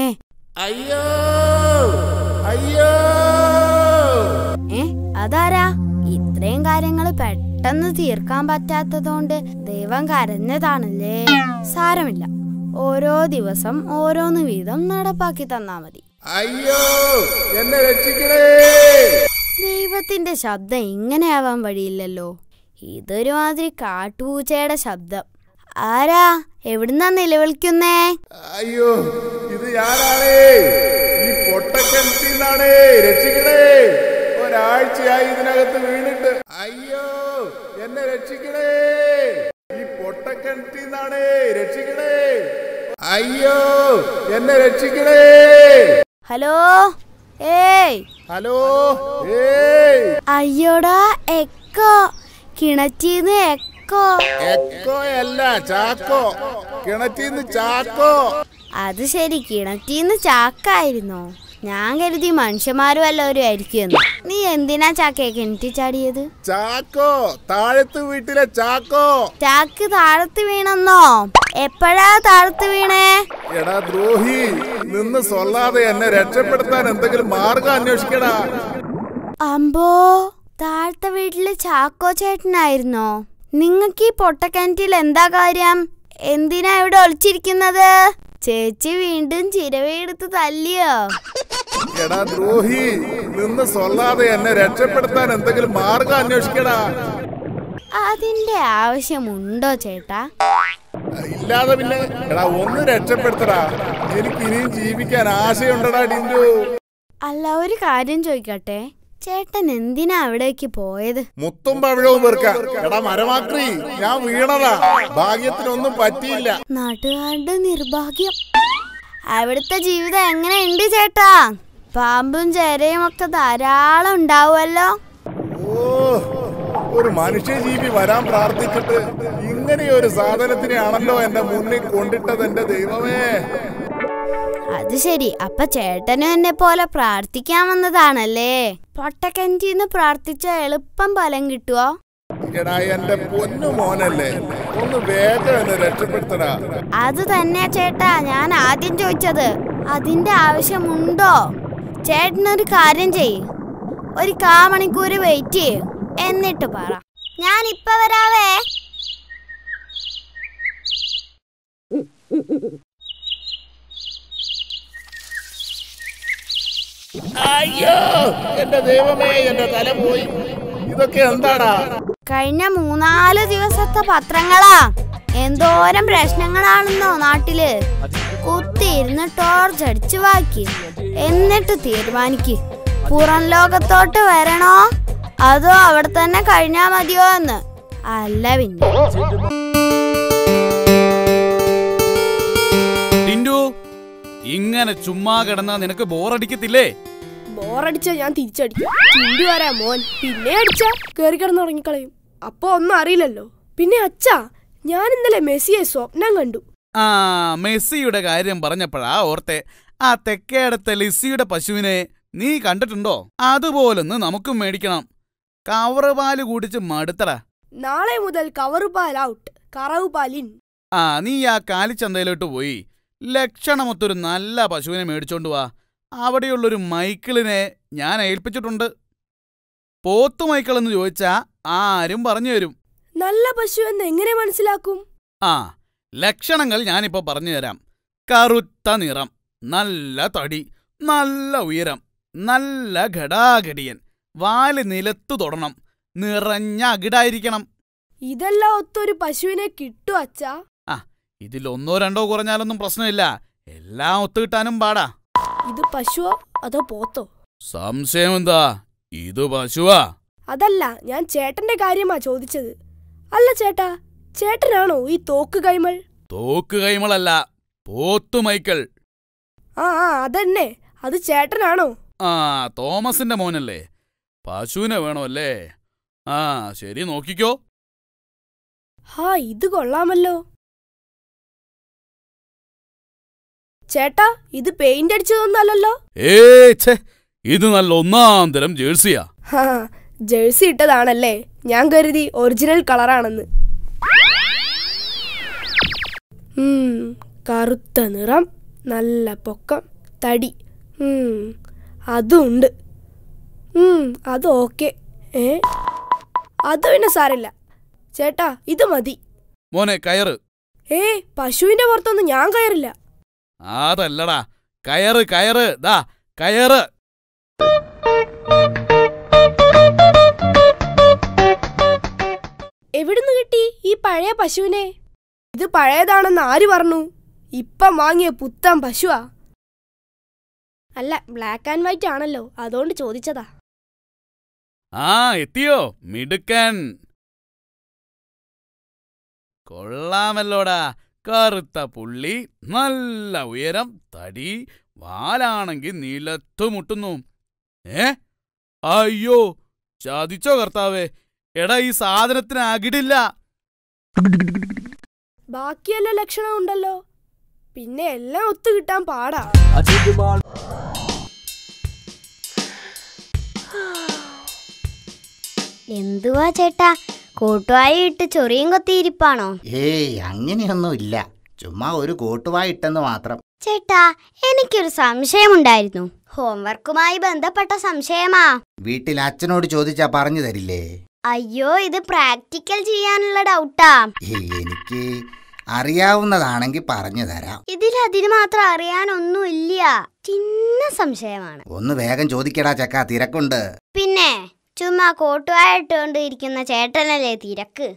അയ്യോ അയ്യോ. ഏ അതാരാ? ഇത്രയും കാര്യങ്ങൾ പെട്ടെന്ന് തീർക്കാൻ പറ്റാത്തതുകൊണ്ട് ദൈവം കരഞ്ഞതാണല്ലേ? സാരമില്ല. ഓരോ ദിവസം ഓരോന്ന് വീതം നടപ്പാക്കി തന്നാ മതി. അയ്യോ എന്നെ രക്ഷിക്കണേ. ദൈവത്തിന്റെ ശബ്ദം ഇങ്ങനെയാവാൻ വഴിയില്ലല്ലോ. ഇതൊരു മാതിരി കാട്ടുപൂച്ചയുടെ ശബ്ദം. ആരാ? എവിടുന്നാ നിലവിളിക്കുന്നേ? അയ്യോ ഇത് ഞാനാണേ. ഈ പൊട്ടക്കിണറ്റിന്നാണേ രക്ഷിക്കണേ. ഒരാഴ്ചയായി ഇതിനകത്ത് വീണിട്ട്. അയ്യോ എന്നെ രക്ഷിക്കണേ. ഈ പൊട്ടക്കിണറ്റിന്നാണേ രക്ഷിക്കണേ. അയ്യോ എന്നെ രക്ഷിക്കണേ. ഹലോ? ഏയ്. ഹലോ. ഏയ്. അയ്യോടാ എക്കോ. കിണറ്റീന്ന് എക്കോ. എക്കോ അല്ല ചാക്കോ. കിണറ്റീന്ന് ചാക്കോ. അത് ശരി കിണറ്റീന്ന് ചാക്കായിരുന്നോ. ഞാൻ കരുതി മനുഷ്യന്മാരും എല്ലാവരും ആയിരിക്കുമെന്ന്. നീ എന്തിനാ ചാക്കയെ കിണറ്റി ചാടിയത്? ചാക്കോ താഴത്ത് വീട്ടിലെ ചാക്കോ. ചാക്ക് താഴത്ത് വീണെന്നോ? എപ്പോഴാ താഴത്ത് വീണേ? എടാ ദ്രോഹി നിന്ന് സൊല്ലാതെ എന്നെ രക്ഷപ്പെടുത്താൻ എന്തെങ്കിലും മാർഗം അന്വേഷിക്കടാ. അമ്പോ താഴത്തെ വീട്ടിൽ ചാക്കോ ചേട്ടനായിരുന്നോ? നിങ്ങക്ക് ഈ പൊട്ടക്കിണറ്റിൽ എന്താ കാര്യം? എന്തിനാ ഇവിടെ ഒളിച്ചിരിക്കുന്നത്? ചേച്ചി വീണ്ടും ചിരവയെടുത്ത് തല്ലിയോ? എടാ ദ്രോഹി നിന്ന് സൊല്ലാതെ എന്നെ രക്ഷപ്പെടുത്താൻ എന്തെങ്കിലും മാർഗം അന്വേഷിക്കടാ. അതിന്റെ ആവശ്യമുണ്ടോ ചേട്ടാ? ഇല്ലാതെ പിന്നെ എടാ ഒന്ന് രക്ഷപ്പെടുത്തടാ. എനിക്ക് ഇനിയും ജീവിക്കാൻ ആശയുണ്ടടാ ഡിൻഡു അല്ല ഒരു കാര്യം ചോദിക്കട്ടെ? ചേട്ടൻ എന്തിനാ അവിടേക്ക് പോയത്? മുത്തും പവിഴവും വെറുക്കാം. എടാ മരമാക്രി ഞാൻ വീണതാ. ഭാഗ്യത്തിനൊന്നും പറ്റിയില്ല. നാട്ടുകാരുടെ നിർഭാഗ്യം. അവിടുത്തെ ജീവിതം എങ്ങനെ ഉണ്ട് ചേട്ടാ? പാമ്പും ചേരയും ഒക്കെ ധാരാളം ഉണ്ടാവുമല്ലോ. ഓ ഒരു മനുഷ്യജീവി വരാൻ പ്രാർത്ഥിച്ചിട്ട് ഇങ്ങനെ ഒരു സാധനത്തിനെയാണല്ലോ എന്റെ മുന്നിൽ കൊണ്ടിട്ടത് എന്റെ ദൈവമേ. അത് ശരി. അപ്പൊ ചേട്ടനും എന്നെ പോലെ പ്രാർത്ഥിക്കാൻ വന്നതാണല്ലേ? പൊട്ടക്കഞ്ചിന്ന് പ്രാർത്ഥിച്ച എളുപ്പം ഫലം കിട്ടുവോ? എടാ എന്റെ പൊന്നു മോനല്ലേ. ഒന്ന് വേഗം എന്നെ രക്ഷപ്പെടുത്തടാ. അത് തന്നെ ചേട്ടാ. ഞാൻ ആദ്യം ചോദിച്ചത് അതിന്റെ ആവശ്യമുണ്ടോ? ചേട്ടനൊരു കാര്യം ചെയ്യ്. ഒരു കാ മണിക്കൂർ വെയിറ്റ് ചെയ്യ്. എന്നിട്ട് പറ. ഞാൻ ഇപ്പൊ വരാവേ. അയ്യോ എന്റെ ദൈവമേ എന്റെ തല പോയി. ഇതൊക്കെ എന്താടാ? കഴിഞ്ഞ മൂന്നാൽ ദിവസത്തെ പത്രങ്ങളാ. എന്തോരം പ്രശ്നങ്ങളാണെന്നോ നാട്ടിൽ. കുത്തിയിരുന്ന് ടോർച്ച് അടിച്ചു വാക്കി. എന്നിട്ട് തീരുമാനിക്ക്. പുറം ലോകത്തോട്ട് വരണോ? അതോ അവിടെ തന്നെ കഴിഞ്ഞാ മതിയോ എന്ന്? അല്ല പിന്നെ ടിൻഡു ഇങ്ങനെ ചുമ്മാ കിടന്നാ നിനക്ക് ബോറടിക്കത്തില്ലേ? ബോറടിച്ചാ ഞാൻ തിരിച്ചടിക്കും. ചിണ്ടി വരാ മോൻ? പിന്നെ അടിച്ചാ? കേറി കിടന്ന് ഉറങ്ങിക്കളയും. അപ്പൊ ഒന്നും അറിയില്ലല്ലോ. പിന്നെ അച്ഛാ ഞാൻ ഇന്നലെ മെസ്സിയെ സ്വപ്നം കണ്ടു. ആ മെസ്സിയുടെ കാര്യം പറഞ്ഞപ്പോഴാ ഓർത്തെ. ആ തെക്കേടത്തെ ലിസിയുടെ പശുവിനെ നീ കണ്ടിട്ടുണ്ടോ? അതുപോലൊന്ന് നമുക്കും മേടിക്കണം. കവറ് പാൽ കുടിച്ച് മടുത്തടാ. നാളെ മുതൽ കവറുപാൽ ഔട്ട് കറവുപാൽ പാലിൻ ആ നീ ആ കാലിച്ചന്തയിലോട്ട് പോയി. ലക്ഷണമൊത്തൊരു നല്ല പശുവിനെ മേടിച്ചോണ്ട് വാ. അവിടെയുള്ളൊരു മൈക്കിളിനെ ഞാൻ ഏൽപ്പിച്ചിട്ടുണ്ട്. പോത്തു മൈക്കിൾ എന്ന് ചോദിച്ചാ ആരും പറഞ്ഞു തരും. നല്ല പശു എന്ന് എങ്ങനെ മനസ്സിലാക്കും? ആ ലക്ഷണങ്ങൾ ഞാനിപ്പോ പറഞ്ഞു തരാം. കറുത്ത നിറം നല്ല തടി നല്ല ഉയരം നല്ല ഘടാഘടിയൻ വാൽ നിലത്തു തൊടണം. നിറഞ്ഞ അകിടായിരിക്കണം. ഇതെല്ലാം ഒത്തൊരു പശുവിനെ കിട്ടു അച്ഛാ. ആ ഇതിൽ ഒന്നോ രണ്ടോ കുറഞ്ഞാലൊന്നും പ്രശ്നമില്ല. എല്ലാം ഒത്തുകിട്ടാനും പാടാ. ഇത് പശുവോ? അതോ പോത്തോ? സംശയം എന്താ ഇത് പശുവാ. അതല്ല ഞാൻ ചേട്ടന്റെ കാര്യമാ ചോദിച്ചത്. അല്ല ചേട്ടാ ചേട്ടനാണോ ഈ തോക്ക് കൈമൾ? തോക്ക് കൈമളല്ല പോത്തു മൈക്കിൾ ആ ആ അതന്നെ. അത് ചേട്ടനാണോ? ആ തോമസിന്റെ മോനല്ലേ? പശുവിനെ വേണമല്ലേ? ആ ശരി നോക്കിക്കോ. ഹാ ഇത് കൊള്ളാമല്ലോ. ചേട്ടാ ഇത് പെയിന്റ് അടിച്ചതൊന്നല്ലോ ഏ ഇത് നല്ല ഒന്നാം തരം ജേഴ്സിയാ. ഹാ ജേഴ്സി ഇട്ടതാണല്ലേ? ഞാൻ കരുതി ഒറിജിനൽ കളറാണെന്ന്. കറുത്ത നിറം നല്ല പൊക്കം തടി. ഉം, അതും അത് ഓക്കെ. ഏ? അത് പിന്നെ സാരല്ല ചേട്ടാ ഇത് മതി. മോനെ കയറ്. ഏ പശുവിന്റെ പുറത്തൊന്നും ഞാൻ കയറില്ല. അതല്ലടാ. കയറ് കയറ്. ദാ കയറ്. എവിടുന്ന് കിട്ടി ഈ പഴയ പശുവിനെ? ഇത് പഴയതാണെന്ന് ആര് പറഞ്ഞു? ഇപ്പം വാങ്ങിയ പുത്തൻ പശുവാ. അല്ല ബ്ലാക്ക് ആൻഡ് വൈറ്റ് ആണല്ലോ. അതുകൊണ്ട് ചോദിച്ചതാ. ആ എത്തിയോ? മിടുക്കൻ. കൊള്ളാമല്ലോടാ. കറുത്ത പുള്ളി നല്ല ഉയരം തടി വാലാണെങ്കിൽ നിലത്തു മുട്ടുന്നു ഏ? അയ്യോ ചതിച്ചോ കർത്താവേ. എടാ ഈ സാധനത്തിന് അകിടില്ല. ബാക്കിയെല്ലാം ലക്ഷണം ഉണ്ടല്ലോ. പിന്നെ എല്ലാം ഒത്തു കിട്ടാൻ പാടാ എന്തുവാ ചേട്ടാ? കൂട്ടുവായി ഇട്ട് ചൊറിയും കൊത്തിയിരിപ്പാണോ? ഏയ് അങ്ങനെയൊന്നും ഇല്ല ചുമ്മാ ഒരു കൂട്ടുവായിട്ടെന്ന് മാത്രം. ചേട്ടാ എനിക്കൊരു സംശയമുണ്ടായിരുന്നു. ഹോംവർക്കുമായി ബന്ധപ്പെട്ട സംശയമാ. വീട്ടിൽ അച്ഛനോട് ചോദിച്ചാ പറഞ്ഞു തരില്ലേ? അയ്യോ ഇത് പ്രാക്ടിക്കൽ ചെയ്യാനുള്ള ഡൗട്ടാ. എനിക്ക് അറിയാവുന്നതാണെങ്കിൽ പറഞ്ഞു തരാം. ഇതിൽ അതിന് മാത്രം അറിയാനൊന്നുമില്ല. ചിന്ന സംശയമാണ്. ഒന്ന് വേഗം ചോദിക്കടാ ചക്ക തിരക്കുണ്ട്. പിന്നെ? ചുമ്മാ കോട്ടുവായിട്ടോണ്ട് ഇരിക്കുന്ന ചേട്ടനല്ലേ തിരക്ക്?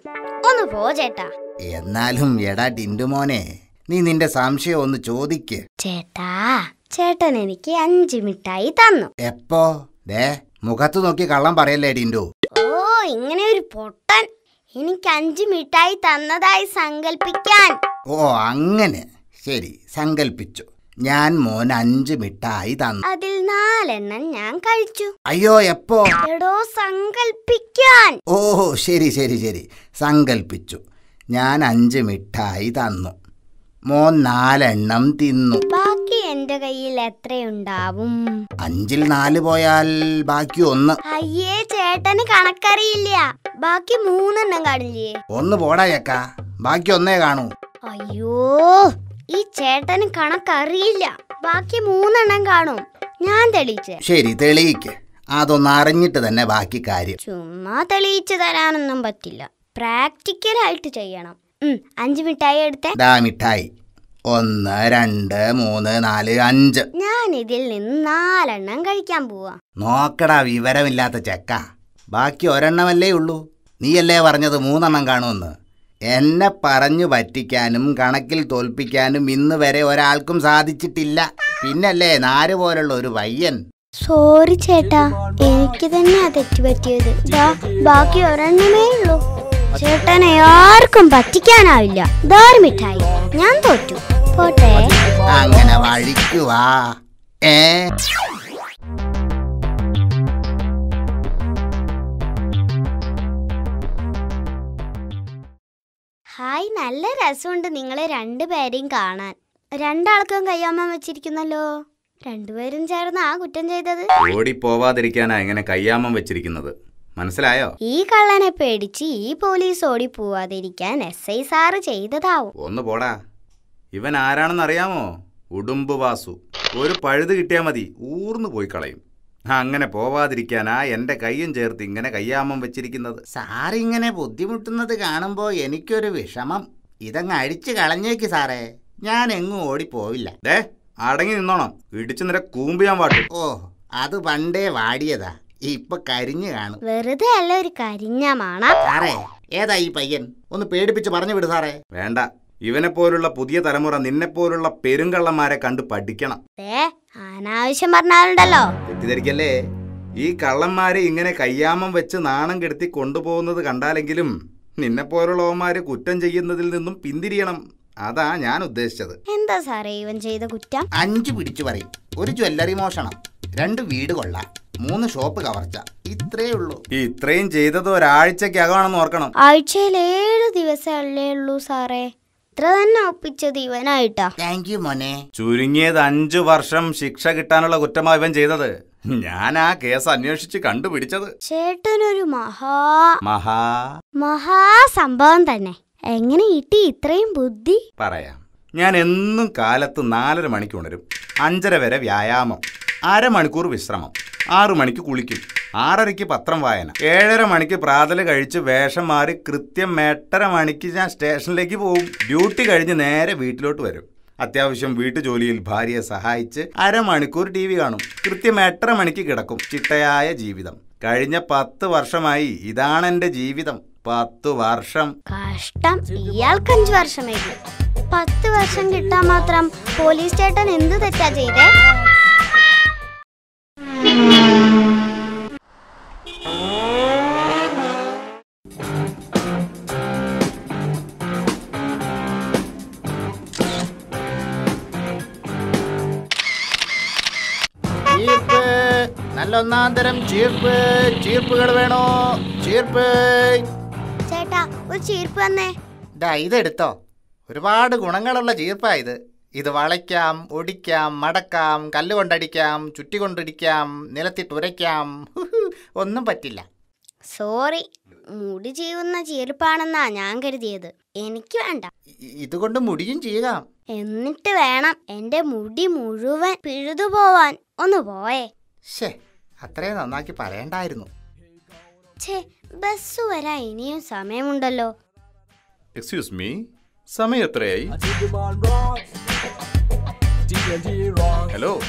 ഒന്ന് പോ ചേട്ടാ. എന്നാലും എടാ ടിൻഡുമോനെ നീ നിന്റെ സംശയം ഒന്ന് ചോദിക്ക്. ചേട്ടാ ചേട്ടൻ എനിക്ക് അഞ്ച് മിഠായി തന്നു. എപ്പോ? ദേ മുഖത്ത് നോക്കി കള്ളം പറയല്ലേ ടിൻഡു? ഓ ഇങ്ങനെ ഒരു പൊട്ടൻ. എനിക്ക് അഞ്ച് മിഠായി തന്നതായി സങ്കൽപ്പിക്കാൻ. ഓ അങ്ങനെ. ശരി സങ്കൽപ്പിച്ചു. ഞാൻ മോൻ അഞ്ച് മിഠായി തന്നു. അതിൽ നാലെണ്ണം ഞാൻ കഴിച്ചു. അയ്യോ എപ്പോ? എടോ സങ്കൽപ്പിക്കാൻ. ഓ ശരി ശരി ശരി. സങ്കൽപ്പിച്ചു. ഞാൻ അഞ്ച് മിഠായി തന്നു. മോൻ നാലെണ്ണം തിന്നു. ബാക്കി എന്റെ കയ്യിൽ എത്രയുണ്ടാവും? അഞ്ചിൽ നാല് പോയാൽ ബാക്കി ഒന്ന്. അയ്യേ ചേട്ടന് കണക്കറിയില്ല. ബാക്കി മൂന്നെണ്ണം കാണില്ലേ? ഒന്ന് പോടാ ചക്ക. ബാക്കി ഒന്നേ കാണൂ. അയ്യോ. ഈ ചേട്ടന് കണക്കറിയില്ല. ബാക്കി മൂന്നെണ്ണം കാണും. ഞാൻ തെളിയിച്ചേ. ശരി തെളിയിക്ക്. അതൊന്ന് അറിഞ്ഞിട്ട് തന്നെ ബാക്കി കാര്യം. ചുമ്മാ തെളിയിച്ചു തരാനൊന്നും പറ്റില്ല. പ്രാക്ടിക്കൽ ആയിട്ട് ചെയ്യണം അഞ്ച് മിഠായി എടുത്തേ. ദാ മിഠായി. ഒന്ന് രണ്ട് മൂന്ന് നാല് അഞ്ച്. ഞാൻ ഇതിൽ നിന്ന് നാലെണ്ണം കഴിക്കാൻ പോവാ. നോക്കടാ വിവരമില്ലാത്ത ചെക്ക. ബാക്കി ഒരെണ്ണമല്ലേ ഉള്ളൂ. നീയല്ലേ പറഞ്ഞത് മൂന്നെണ്ണം കാണുമെന്ന്? എന്നെ പറഞ്ഞു പറ്റിക്കാനും കണക്കിൽ തോൽപ്പിക്കാനും ഇന്ന് വരെ ഒരാൾക്കും സാധിച്ചിട്ടില്ല. പിന്നല്ലേ നാര് പോലുള്ള ഒരു പയ്യൻ. സോറി ചേട്ടാ എനിക്ക് തന്നെയാ തെറ്റുപറ്റിയത് ദാ ബാക്കി ഒരെണ്ണമേ ഉള്ളൂ. ചേട്ടനെ ആർക്കും പറ്റിക്കാനാവില്ല. ദാരു മിഠായി? ഞാൻ തോറ്റു. പോട്ടെ. അങ്ങനെ വഴിക്കുവാ ഏ? ഹായ് നല്ല രസമുണ്ട് നിങ്ങളെ രണ്ടുപേരെയും കാണാൻ. രണ്ടാൾക്കും കയ്യാമ്മ വെച്ചിരിക്കുന്നല്ലോ? രണ്ടുപേരും ചേർന്ന് ആ കുറ്റം ചെയ്തത്? ഓടി പോവാതിരിക്കാനാ എങ്ങനെ കയ്യാമ്മ വെച്ചിരിക്കുന്നത്. മനസ്സിലായോ? ഈ കള്ളനെ പേടിച്ച് ഈ പോലീസ് ഓടി പോവാതിരിക്കാൻ എസ് ഐ സാറ് ചെയ്തതാവും. ഒന്ന് പോടാ. ഇവൻ ആരാണെന്ന് അറിയാമോ ഉടുമ്പ് വാസു. ഒരു പഴുത് കിട്ടിയാൽ മതി. ഊർന്നു പോയി കളയും. അങ്ങനെ പോവാതിരിക്കാനാ എന്റെ കൈയും ചേർത്ത് ഇങ്ങനെ കയ്യാമം വെച്ചിരിക്കുന്നത്. സാറിങ്ങനെ ബുദ്ധിമുട്ടുന്നത് കാണുമ്പോ എനിക്കൊരു വിഷമം. ഇതങ്ങ് അഴിച്ചു കളഞ്ഞേക്ക് സാറേ. ഞാൻ എങ്ങും ഓടിപ്പോവില്ല. ദേ അടങ്ങി നിന്നോണം. ഇടിച്ചു നിര കൂമ്പിയാൻ പാട്ടും ഓ അത് പണ്ടേ വാടിയതാ. ഇപ്പൊ കരിഞ്ഞു കാണും. വെറുതെ അല്ല ഒരു കരിഞ്ഞ മാണ. സാറേ ഏതാ ഈ പയ്യൻ? ഒന്ന് പേടിപ്പിച്ച് പറഞ്ഞു വിട് സാറേ. വേണ്ട. ഇവനെ പോലുള്ള പുതിയ തലമുറ നിന്നെ പോലുള്ള പെരുങ്കള്ളന്മാരെ കണ്ട് പഠിക്കണം. അനാവശ്യം പറഞ്ഞാലുണ്ടല്ലോ. തെറ്റിദ്ധരിക്കല്ലേ? ഈ കള്ളന്മാരെ ഇങ്ങനെ കയ്യാമം വെച്ച് നാണം കെടുത്തി കൊണ്ടുപോകുന്നത് കണ്ടാലെങ്കിലും നിന്നെ പോലുള്ളവന്മാര് കുറ്റം ചെയ്യുന്നതിൽ നിന്നും പിന്തിരിയണം. അതാ ഞാൻ ഉദ്ദേശിച്ചത്. എന്താ സാറേ ഇവൻ ചെയ്ത കുറ്റം? അഞ്ചു പിടിച്ചു പറയും. ഒരു ജ്വല്ലറി മോഷണം രണ്ട് വീട് കൊള്ള മൂന്ന് ഷോപ്പ് കവർച്ച. ഇത്രേ ഉള്ളൂ. ഇത്രയും ചെയ്തത് ഒരാഴ്ചക്കകമാണെന്ന് ഓർക്കണം. ആഴ്ചയിൽ ഏഴ് ദിവസമല്ലേ ഉള്ളൂ സാറേ. ഇത്ര തന്നെ ഒപ്പിച്ചത് ഇവനായിട്ടാ. താങ്ക് യു മോനെ. ചുരുങ്ങിയത് അഞ്ചു വർഷം ശിക്ഷ കിട്ടാനുള്ള കുറ്റമാ ഇവൻ ചെയ്തത്. ഞാൻ ആ കേസ് അന്വേഷിച്ച് കണ്ടുപിടിച്ചത്. ചേട്ടനൊരു മഹാ മഹാ മഹാ സംഭവം തന്നെ. എങ്ങനെ കിട്ടി ഇത്രയും ബുദ്ധി? പറയാം. ഞാൻ എന്നും കാലത്ത് നാലര മണിക്ക് ഉണരും. അഞ്ചര വരെ വ്യായാമം. അരമണിക്കൂർ വിശ്രമം. ആറു മണിക്ക് കുളിക്കും. ആറരയ്ക്ക് പത്രം വായന. ഏഴര മണിക്ക് പ്രാതൽ കഴിച്ച് വേഷം മാറി കൃത്യം എട്ടര മണിക്ക് ഞാൻ സ്റ്റേഷനിലേക്ക് പോകും ഡ്യൂട്ടി കഴിഞ്ഞ് നേരെ വീട്ടിലോട്ട് വരും. അത്യാവശ്യം വീട്ടുജോലിയിൽ ഭാര്യയെ സഹായിച്ച് അരമണിക്കൂർ ടി വി കാണും. കൃത്യം എട്ടര മണിക്ക് കിടക്കും. ചിട്ടയായ ജീവിതം. കഴിഞ്ഞ പത്ത് വർഷമായി ഇതാണ് എന്റെ ജീവിതം. പത്ത് വർഷം. കഷ്ടം. ഇയാൾക്ക് അഞ്ചു വർഷമേ. പത്ത് വർഷം കിട്ടാൻ മാത്രം പോലീസ് ചേട്ടൻ എന്ത് തെറ്റാ ചെയ്തേ? നല്ല ഒന്നാം തരം ചീർപ്പ് ചീർപ്പുകൾ വേണോ? ചീർപ്പ്. ചേട്ടാ ഒരു ചീർപ്പ് തന്നെ. ദാ ഇതെടുത്തോ. ഒരുപാട് ഗുണങ്ങളുള്ള ചീർപ്പാ ഇത്. ഇത് വളയ്ക്കാം ഒടിക്കാം മടക്കാം കല്ലുകൊണ്ടടിക്കാം ചുറ്റി കൊണ്ടിടിക്കാം നിലത്തിട്ട് ഉരയ്ക്കാം ഹുഹു, ഒന്നും പറ്റില്ല. സോറി മുടി ചെയ്യുന്ന ചീർപ്പാണെന്നാ ഞാൻ കരുതിയത്. എനിക്ക് വേണ്ട. ഇതുകൊണ്ട് മുടിയും ചെയ്യാം എന്നിട്ട് വേണം എന്റെ മുടി മുഴുവൻ പിഴുതു പോവാൻ ഒന്ന് പോയേ. ഷേ അത്രയും നന്നാക്കി പറയണ്ടായിരുന്നു. ഛേ ബസ് വരാൻ ഇനിയും സമയമുണ്ടല്ലോ. എക്സ്ക്യൂസ് മീ സമയം എത്രയായി? ഹലോ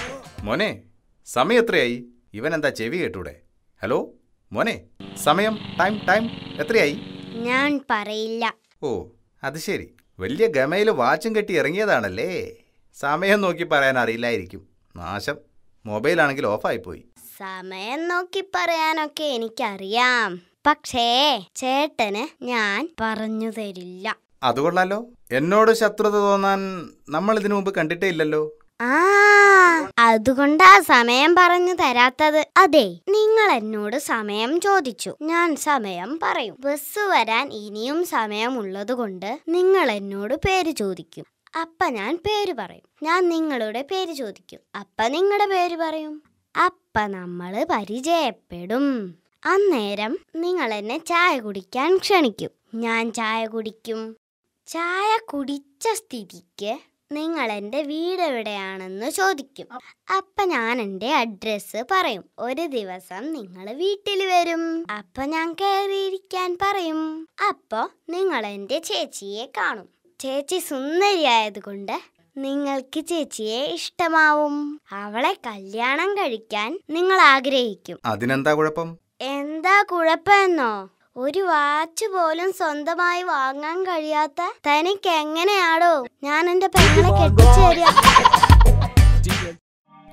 മോനെ സമയം എത്രയായി? ഇവൻ എന്താ ചെവി കേട്ടൂടെ? ഹലോ മോനെ സമയം ടൈം ടൈം എത്രയായി? ഞാൻ പറയില്ല. ഓ അത് ശരി. വലിയ ഗമയിൽ വാച്ചും കെട്ടി ഇറങ്ങിയതാണല്ലേ? സമയം നോക്കി പറയാൻ അറിയില്ലായിരിക്കും. നാശം. മൊബൈലാണെങ്കിൽ ഓഫായിപ്പോയി. സമയം നോക്കി പറയാനൊക്കെ എനിക്കറിയാം. പക്ഷേ ചേട്ടന് ഞാൻ പറഞ്ഞു തരില്ല. അത് കൊള്ളാലോ എന്നോട് ശത്രുത തോന്നാൻ നമ്മൾ ഇതിനു മുമ്പ് കണ്ടിട്ടേ ഇല്ലല്ലോ ആ അതുകൊണ്ടാ സമയം പറഞ്ഞു തരാത്തത്. അതെ നിങ്ങൾ എന്നോട് സമയം ചോദിച്ചു. ഞാൻ സമയം പറയും. ബസ് വരാൻ ഇനിയും സമയമുള്ളത് കൊണ്ട് നിങ്ങൾ എന്നോട് പേര് ചോദിക്കും. അപ്പ ഞാൻ പേര് പറയും. ഞാൻ നിങ്ങളുടെ പേര് ചോദിക്കും. അപ്പ നിങ്ങളുടെ പേര് പറയും. അപ്പ നമ്മൾ പരിചയപ്പെടും. അന്നേരം നിങ്ങൾ എന്നെ ചായ കുടിക്കാൻ ക്ഷണിക്കും. ഞാൻ ചായ കുടിക്കും. ചായ കുടിച്ച സ്ഥിതിക്ക് നിങ്ങൾ എന്റെ വീട് എവിടെയാണെന്ന് ചോദിക്കും. അപ്പം ഞാൻ എന്റെ അഡ്രസ്സ് പറയും. ഒരു ദിവസം നിങ്ങൾ വീട്ടിൽ വരും. അപ്പം ഞാൻ കയറിയിരിക്കാൻ പറയും. അപ്പോൾ നിങ്ങൾ എന്റെ ചേച്ചിയെ കാണും. ചേച്ചി സുന്ദരിയായതുകൊണ്ട് നിങ്ങൾക്ക് ചേച്ചിയെ ഇഷ്ടമാവും. അവളെ കല്യാണം കഴിക്കാൻ നിങ്ങൾ ആഗ്രഹിക്കും. അതിനെന്താ കുഴപ്പം? എന്താ കുഴപ്പമെന്നോ? ഒരു വാച്ച് പോലും സ്വന്തമായി വാങ്ങാൻ കഴിയാത്ത തനിക്ക് എങ്ങനെയാടോ ഞാൻ എന്റെ പെങ്ങളെ കെട്ടിച്ചു തരിക.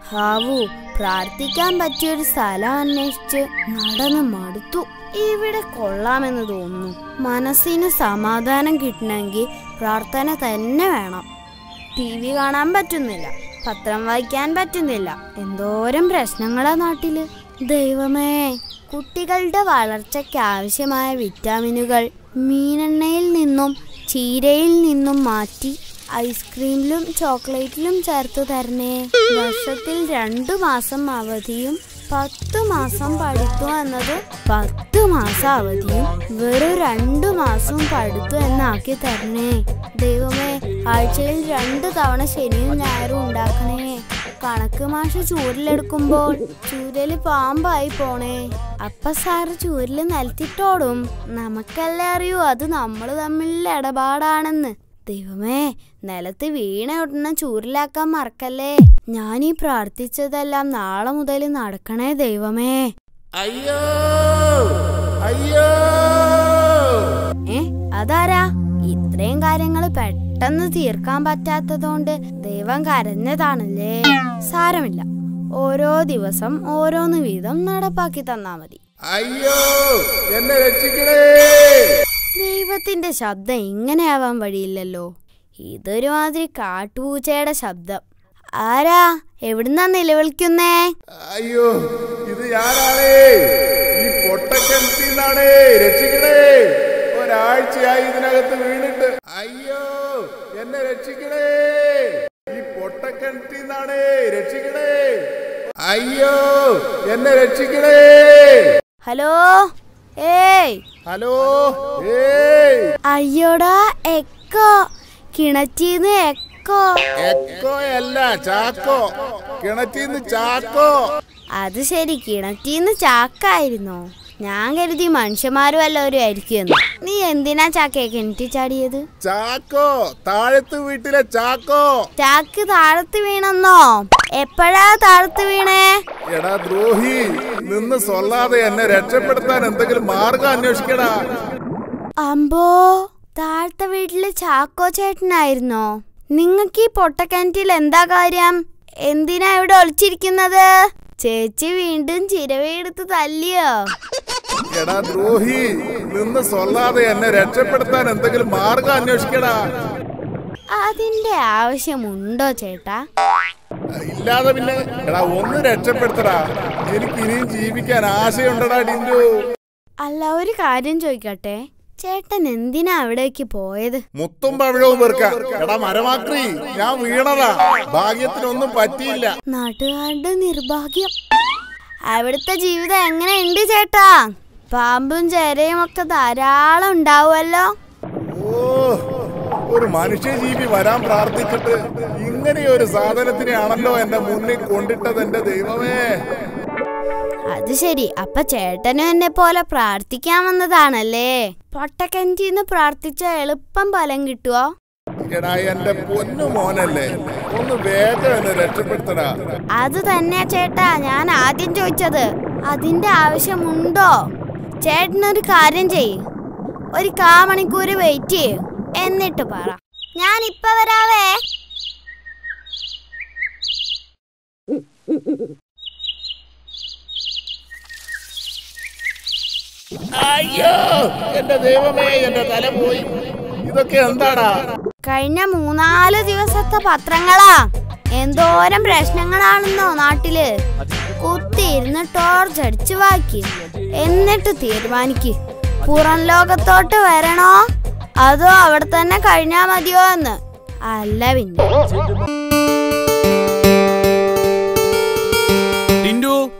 ഹാവു പ്രാർത്ഥിക്കാൻ പറ്റിയൊരു സ്ഥലം അന്വേഷിച്ച് നടന്ന് മടുത്തു. ഇവിടെ കൊള്ളാമെന്ന് തോന്നുന്നു. മനസ്സിന് സമാധാനം കിട്ടണമെങ്കിൽ പ്രാർത്ഥന തന്നെ വേണം. ടി വി കാണാൻ പറ്റുന്നില്ല. പത്രം വായിക്കാൻ പറ്റുന്നില്ല. എന്തോരം പ്രശ്നങ്ങളാ നാട്ടിൽ. ദൈവമേ കുട്ടികളുടെ വളർച്ചയ്ക്ക് ആവശ്യമായ വിറ്റാമിനുകൾ മീനെണ്ണയിൽ നിന്നും ചീരയിൽ നിന്നും മാറ്റി ഐസ്ക്രീമിലും ചോക്ലേറ്റിലും ചേർത്ത് തരണേ. വർഷത്തിൽ രണ്ടു മാസം അവധിയും പത്ത് മാസം പഠിത്തു എന്നത് പത്ത് മാസം അവധിയും വെറും രണ്ടു മാസം പഠിത്തു എന്നാക്കി തരണേ. ദൈവമേ ആഴ്ചയിൽ രണ്ട് തവണ ശനിയും ഞായറും ഉണ്ടാക്കണേ. കണക്ക് മാഷ ചൂരിലെടുക്കുമ്പോൾ ചൂരൽ പാമ്പായി പോണേ. അപ്പ സാറ് ചൂരിൽ നിലത്തിട്ടോടും. നമുക്കല്ലേ അറിയൂ അത് നമ്മൾ തമ്മിലുള്ള ഇടപാടാണെന്ന്. ദൈവമേ നിലത്ത് വീണ ഉടനെ ചൂരിലാക്കാൻ മറക്കല്ലേ? ഞാൻ ഈ പ്രാർത്ഥിച്ചതെല്ലാം നാളെ മുതൽ നടക്കണേ ദൈവമേ. അയ്യോ അയ്യോ. ഏ അതാരാ? ഇത്രയും കാര്യങ്ങൾ പെട്ടെന്ന് തീർക്കാൻ പറ്റാത്തതുകൊണ്ട് ദൈവം കരഞ്ഞതാണല്ലേ? സാരമില്ല. ഓരോ ദിവസം ഓരോന്ന് വീതം നടപ്പാക്കി തന്നാ മതി. അയ്യോ എന്നെ രക്ഷിക്കണേ. ദൈവത്തിന്റെ ശബ്ദം ഇങ്ങനെയാവാൻ വഴിയില്ലല്ലോ. ഇതൊരു മാതിരി കാട്ടുപൂച്ചയുടെ ശബ്ദം. ആരാ? എവിടുന്നാ നിലവിളിക്കുന്നേ? അയ്യോ ഇത് ഞാനാണേ. ഈ രക്ഷിക്കണേ. ഒരാഴ്ചയായി ഇതിനകത്ത് വീണിട്ട്. അയ്യോ എന്നെ രക്ഷിക്കണേ. ഈ പൊട്ടക്കിണറ്റിന്നാണേ രക്ഷിക്കണേ. അയ്യോ എന്നെ രക്ഷിക്കണേ. ഹലോ? ഏയ് ഹലോ. അയ്യോടാ എക്കോ. കിണറ്റീന്ന് എക്കോ. എക്കോ അല്ല ചാക്കോ. കിണറ്റീന്ന് ചാക്കോ. അത് ശരി കിണറ്റീന്ന് ചാക്കായിരുന്നോ. ഞാൻ കരുതി മനുഷ്യന്മാരും വല്ലവരും ആയിരിക്കുമെന്ന് നീ എന്തിനാ ചാക്കയെ കിണറ്റി ചാടിയത്? ചാക്കോ താഴത്ത് വീട്ടിലെ ചാക്കോ. ചാക്ക് താഴത്ത് വീണെന്നോ? എപ്പോഴാ താഴത്ത് വീണേ? എടാ ദ്രോഹി നിന്ന് സൊല്ലാതെ എന്നെ രക്ഷപ്പെടുത്താൻ എന്തെങ്കിലും മാർഗം അന്വേഷിക്കടാ. അമ്പോ താഴത്തെ വീട്ടിലെ ചാക്കോ ചേട്ടനായിരുന്നോ? നിങ്ങക്ക് ഈ പൊട്ടക്കിണറ്റിൽ എന്താ കാര്യം? എന്തിനാ ഇവിടെ ഒളിച്ചിരിക്കുന്നത്? ചേച്ചി വീണ്ടും ചിരവയെടുത്ത് തല്ലിയോ? എടാ ദ്രോഹി നിന്ന് സൊല്ലാതെ എന്നെ രക്ഷപ്പെടുത്താൻ എന്തെങ്കിലും മാർഗം അന്വേഷിക്കടാ. അതിന്റെ ആവശ്യമുണ്ടോ ചേട്ടാ? ഇല്ലാതെ പിന്നെ എടാ ഒന്ന് രക്ഷപ്പെടുത്തടാ. എനിക്ക് ഇനിയും ജീവിക്കാൻ ആശയുണ്ടടാ ഡിൻഡു അല്ല ഒരു കാര്യം ചോദിക്കട്ടെ? ചേട്ടൻ എന്തിനാ അവിടേക്ക് പോയത്? മുത്തും പവിഴവും വെറുക്കാം. എടാ മരമാക്രി ഞാൻ വീണതാ. ഭാഗ്യത്തിനൊന്നും പറ്റിയില്ല. നാട്ടുകാരുടെ നിർഭാഗ്യം. അവിടുത്തെ ജീവിതം എങ്ങനെ ഉണ്ട് ചേട്ടാ? പാമ്പും ചേരയും ഒക്കെ ധാരാളം ഉണ്ടാവുമല്ലോ. ഓ ഒരു മനുഷ്യജീവി വരാൻ പ്രാർത്ഥിച്ചിട്ട് ഇങ്ങനെ ഒരു സാധനത്തിനെയാണല്ലോ എന്റെ മുന്നിൽ കൊണ്ടിട്ടത് എന്റെ ദൈവമേ. അത് ശരി. അപ്പൊ ചേട്ടനും എന്നെ പോലെ പ്രാർത്ഥിക്കാൻ വന്നതാണല്ലേ? പൊട്ടക്കഞ്ചിന്ന് പ്രാർത്ഥിച്ച എളുപ്പം ഫലം കിട്ടുവോ? എന്റെ പൊന്നു മോനല്ലേ. ഒന്ന് വേഗം രക്ഷപ്പെടുത്തടാ. അത് തന്നെയാ ചേട്ടാ. ഞാൻ ആദ്യം ചോദിച്ചത് അതിന്റെ ആവശ്യമുണ്ടോ? ചേട്ടനൊരു കാര്യം ചെയ്യ്. ഒരു കാ മണിക്കൂർ വെയിറ്റ് ചെയ്യ്. എന്നിട്ട് പറ. ഞാൻ ഇപ്പൊ വരാവേ അയ്യോ എന്റെ ദൈവമേ എന്റെ തല പോയി. ഇതൊക്കെ എന്താടാ? കഴിഞ്ഞ മൂന്നാൽ ദിവസത്തെ പത്രങ്ങളാ. എന്തോരം പ്രശ്നങ്ങളാണെന്നോ നാട്ടിൽ. കുത്തിയിരുന്ന് ടോർച്ച് അടിച്ചു വാക്കി. എന്നിട്ട് തീരുമാനിക്ക്. പുറം ലോകത്തോട്ട് വരണോ? അതോ അവിടെ തന്നെ കഴിഞ്ഞാ മതിയോ എന്ന്. അല്ല പിന്നെ. ടിൻഡു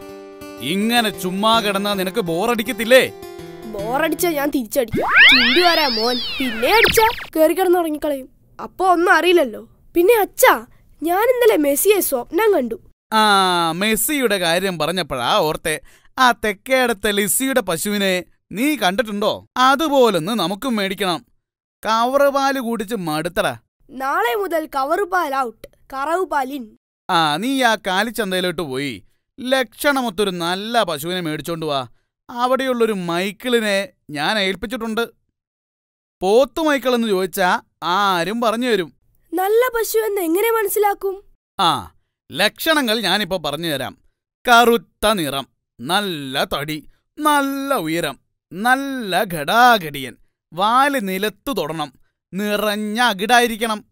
ഇങ്ങനെ ചുമ്മാ കിടന്നാ നിനക്ക് ബോറടിക്കത്തില്ലേ ബോറടിച്ചാ ഞാൻ തിരിച്ചടിക്കും. ചിണ്ടി വരാ മോൻ? പിന്നെ അടിച്ചാ കേറി കിടന്നുറങ്ങിക്കളയും അപ്പൊ ഒന്നും അറിയില്ലല്ലോ. പിന്നെ അച്ഛാ ഞാൻ ഇന്നലെ മെസ്സിയെ സ്വപ്നം കണ്ടു. ആ മെസ്സിയുടെ കാര്യം പറഞ്ഞപ്പോഴാ ഓർത്തെ. ആ തെക്കേടത്തെ ലിസിയുടെ പശുവിനെ നീ കണ്ടിട്ടുണ്ടോ? അതുപോലൊന്ന് നമുക്കും മേടിക്കണം. കവറ് പാൽ കൂടിച്ച് മടുത്തറ നാളെ മുതൽ കവറുപാൽ ഔട്ട്. കറവ് പാലിൻ. ആ നീ ആ കാലിച്ചന്തയിലോട്ട് പോയി. ലക്ഷണമൊത്തൊരു നല്ല പശുവിനെ മേടിച്ചോണ്ട് വാ. അവിടെയുള്ളൊരു മൈക്കിളിനെ ഞാൻ ഏൽപ്പിച്ചിട്ടുണ്ട്. പോത്തു മൈക്കിളെന്ന് ചോദിച്ചാ ആരും പറഞ്ഞു തരും. നല്ല പശു എന്ന് എങ്ങനെ മനസ്സിലാക്കും? ആ ലക്ഷണങ്ങൾ ഞാനിപ്പോ പറഞ്ഞുതരാം കറുത്ത നിറം നല്ല തടി നല്ല ഉയരം നല്ല ഘടാഘടിയൻ വാൽ നിലത്തു തൊടണം നിറഞ്ഞ അകിടായിരിക്കണം.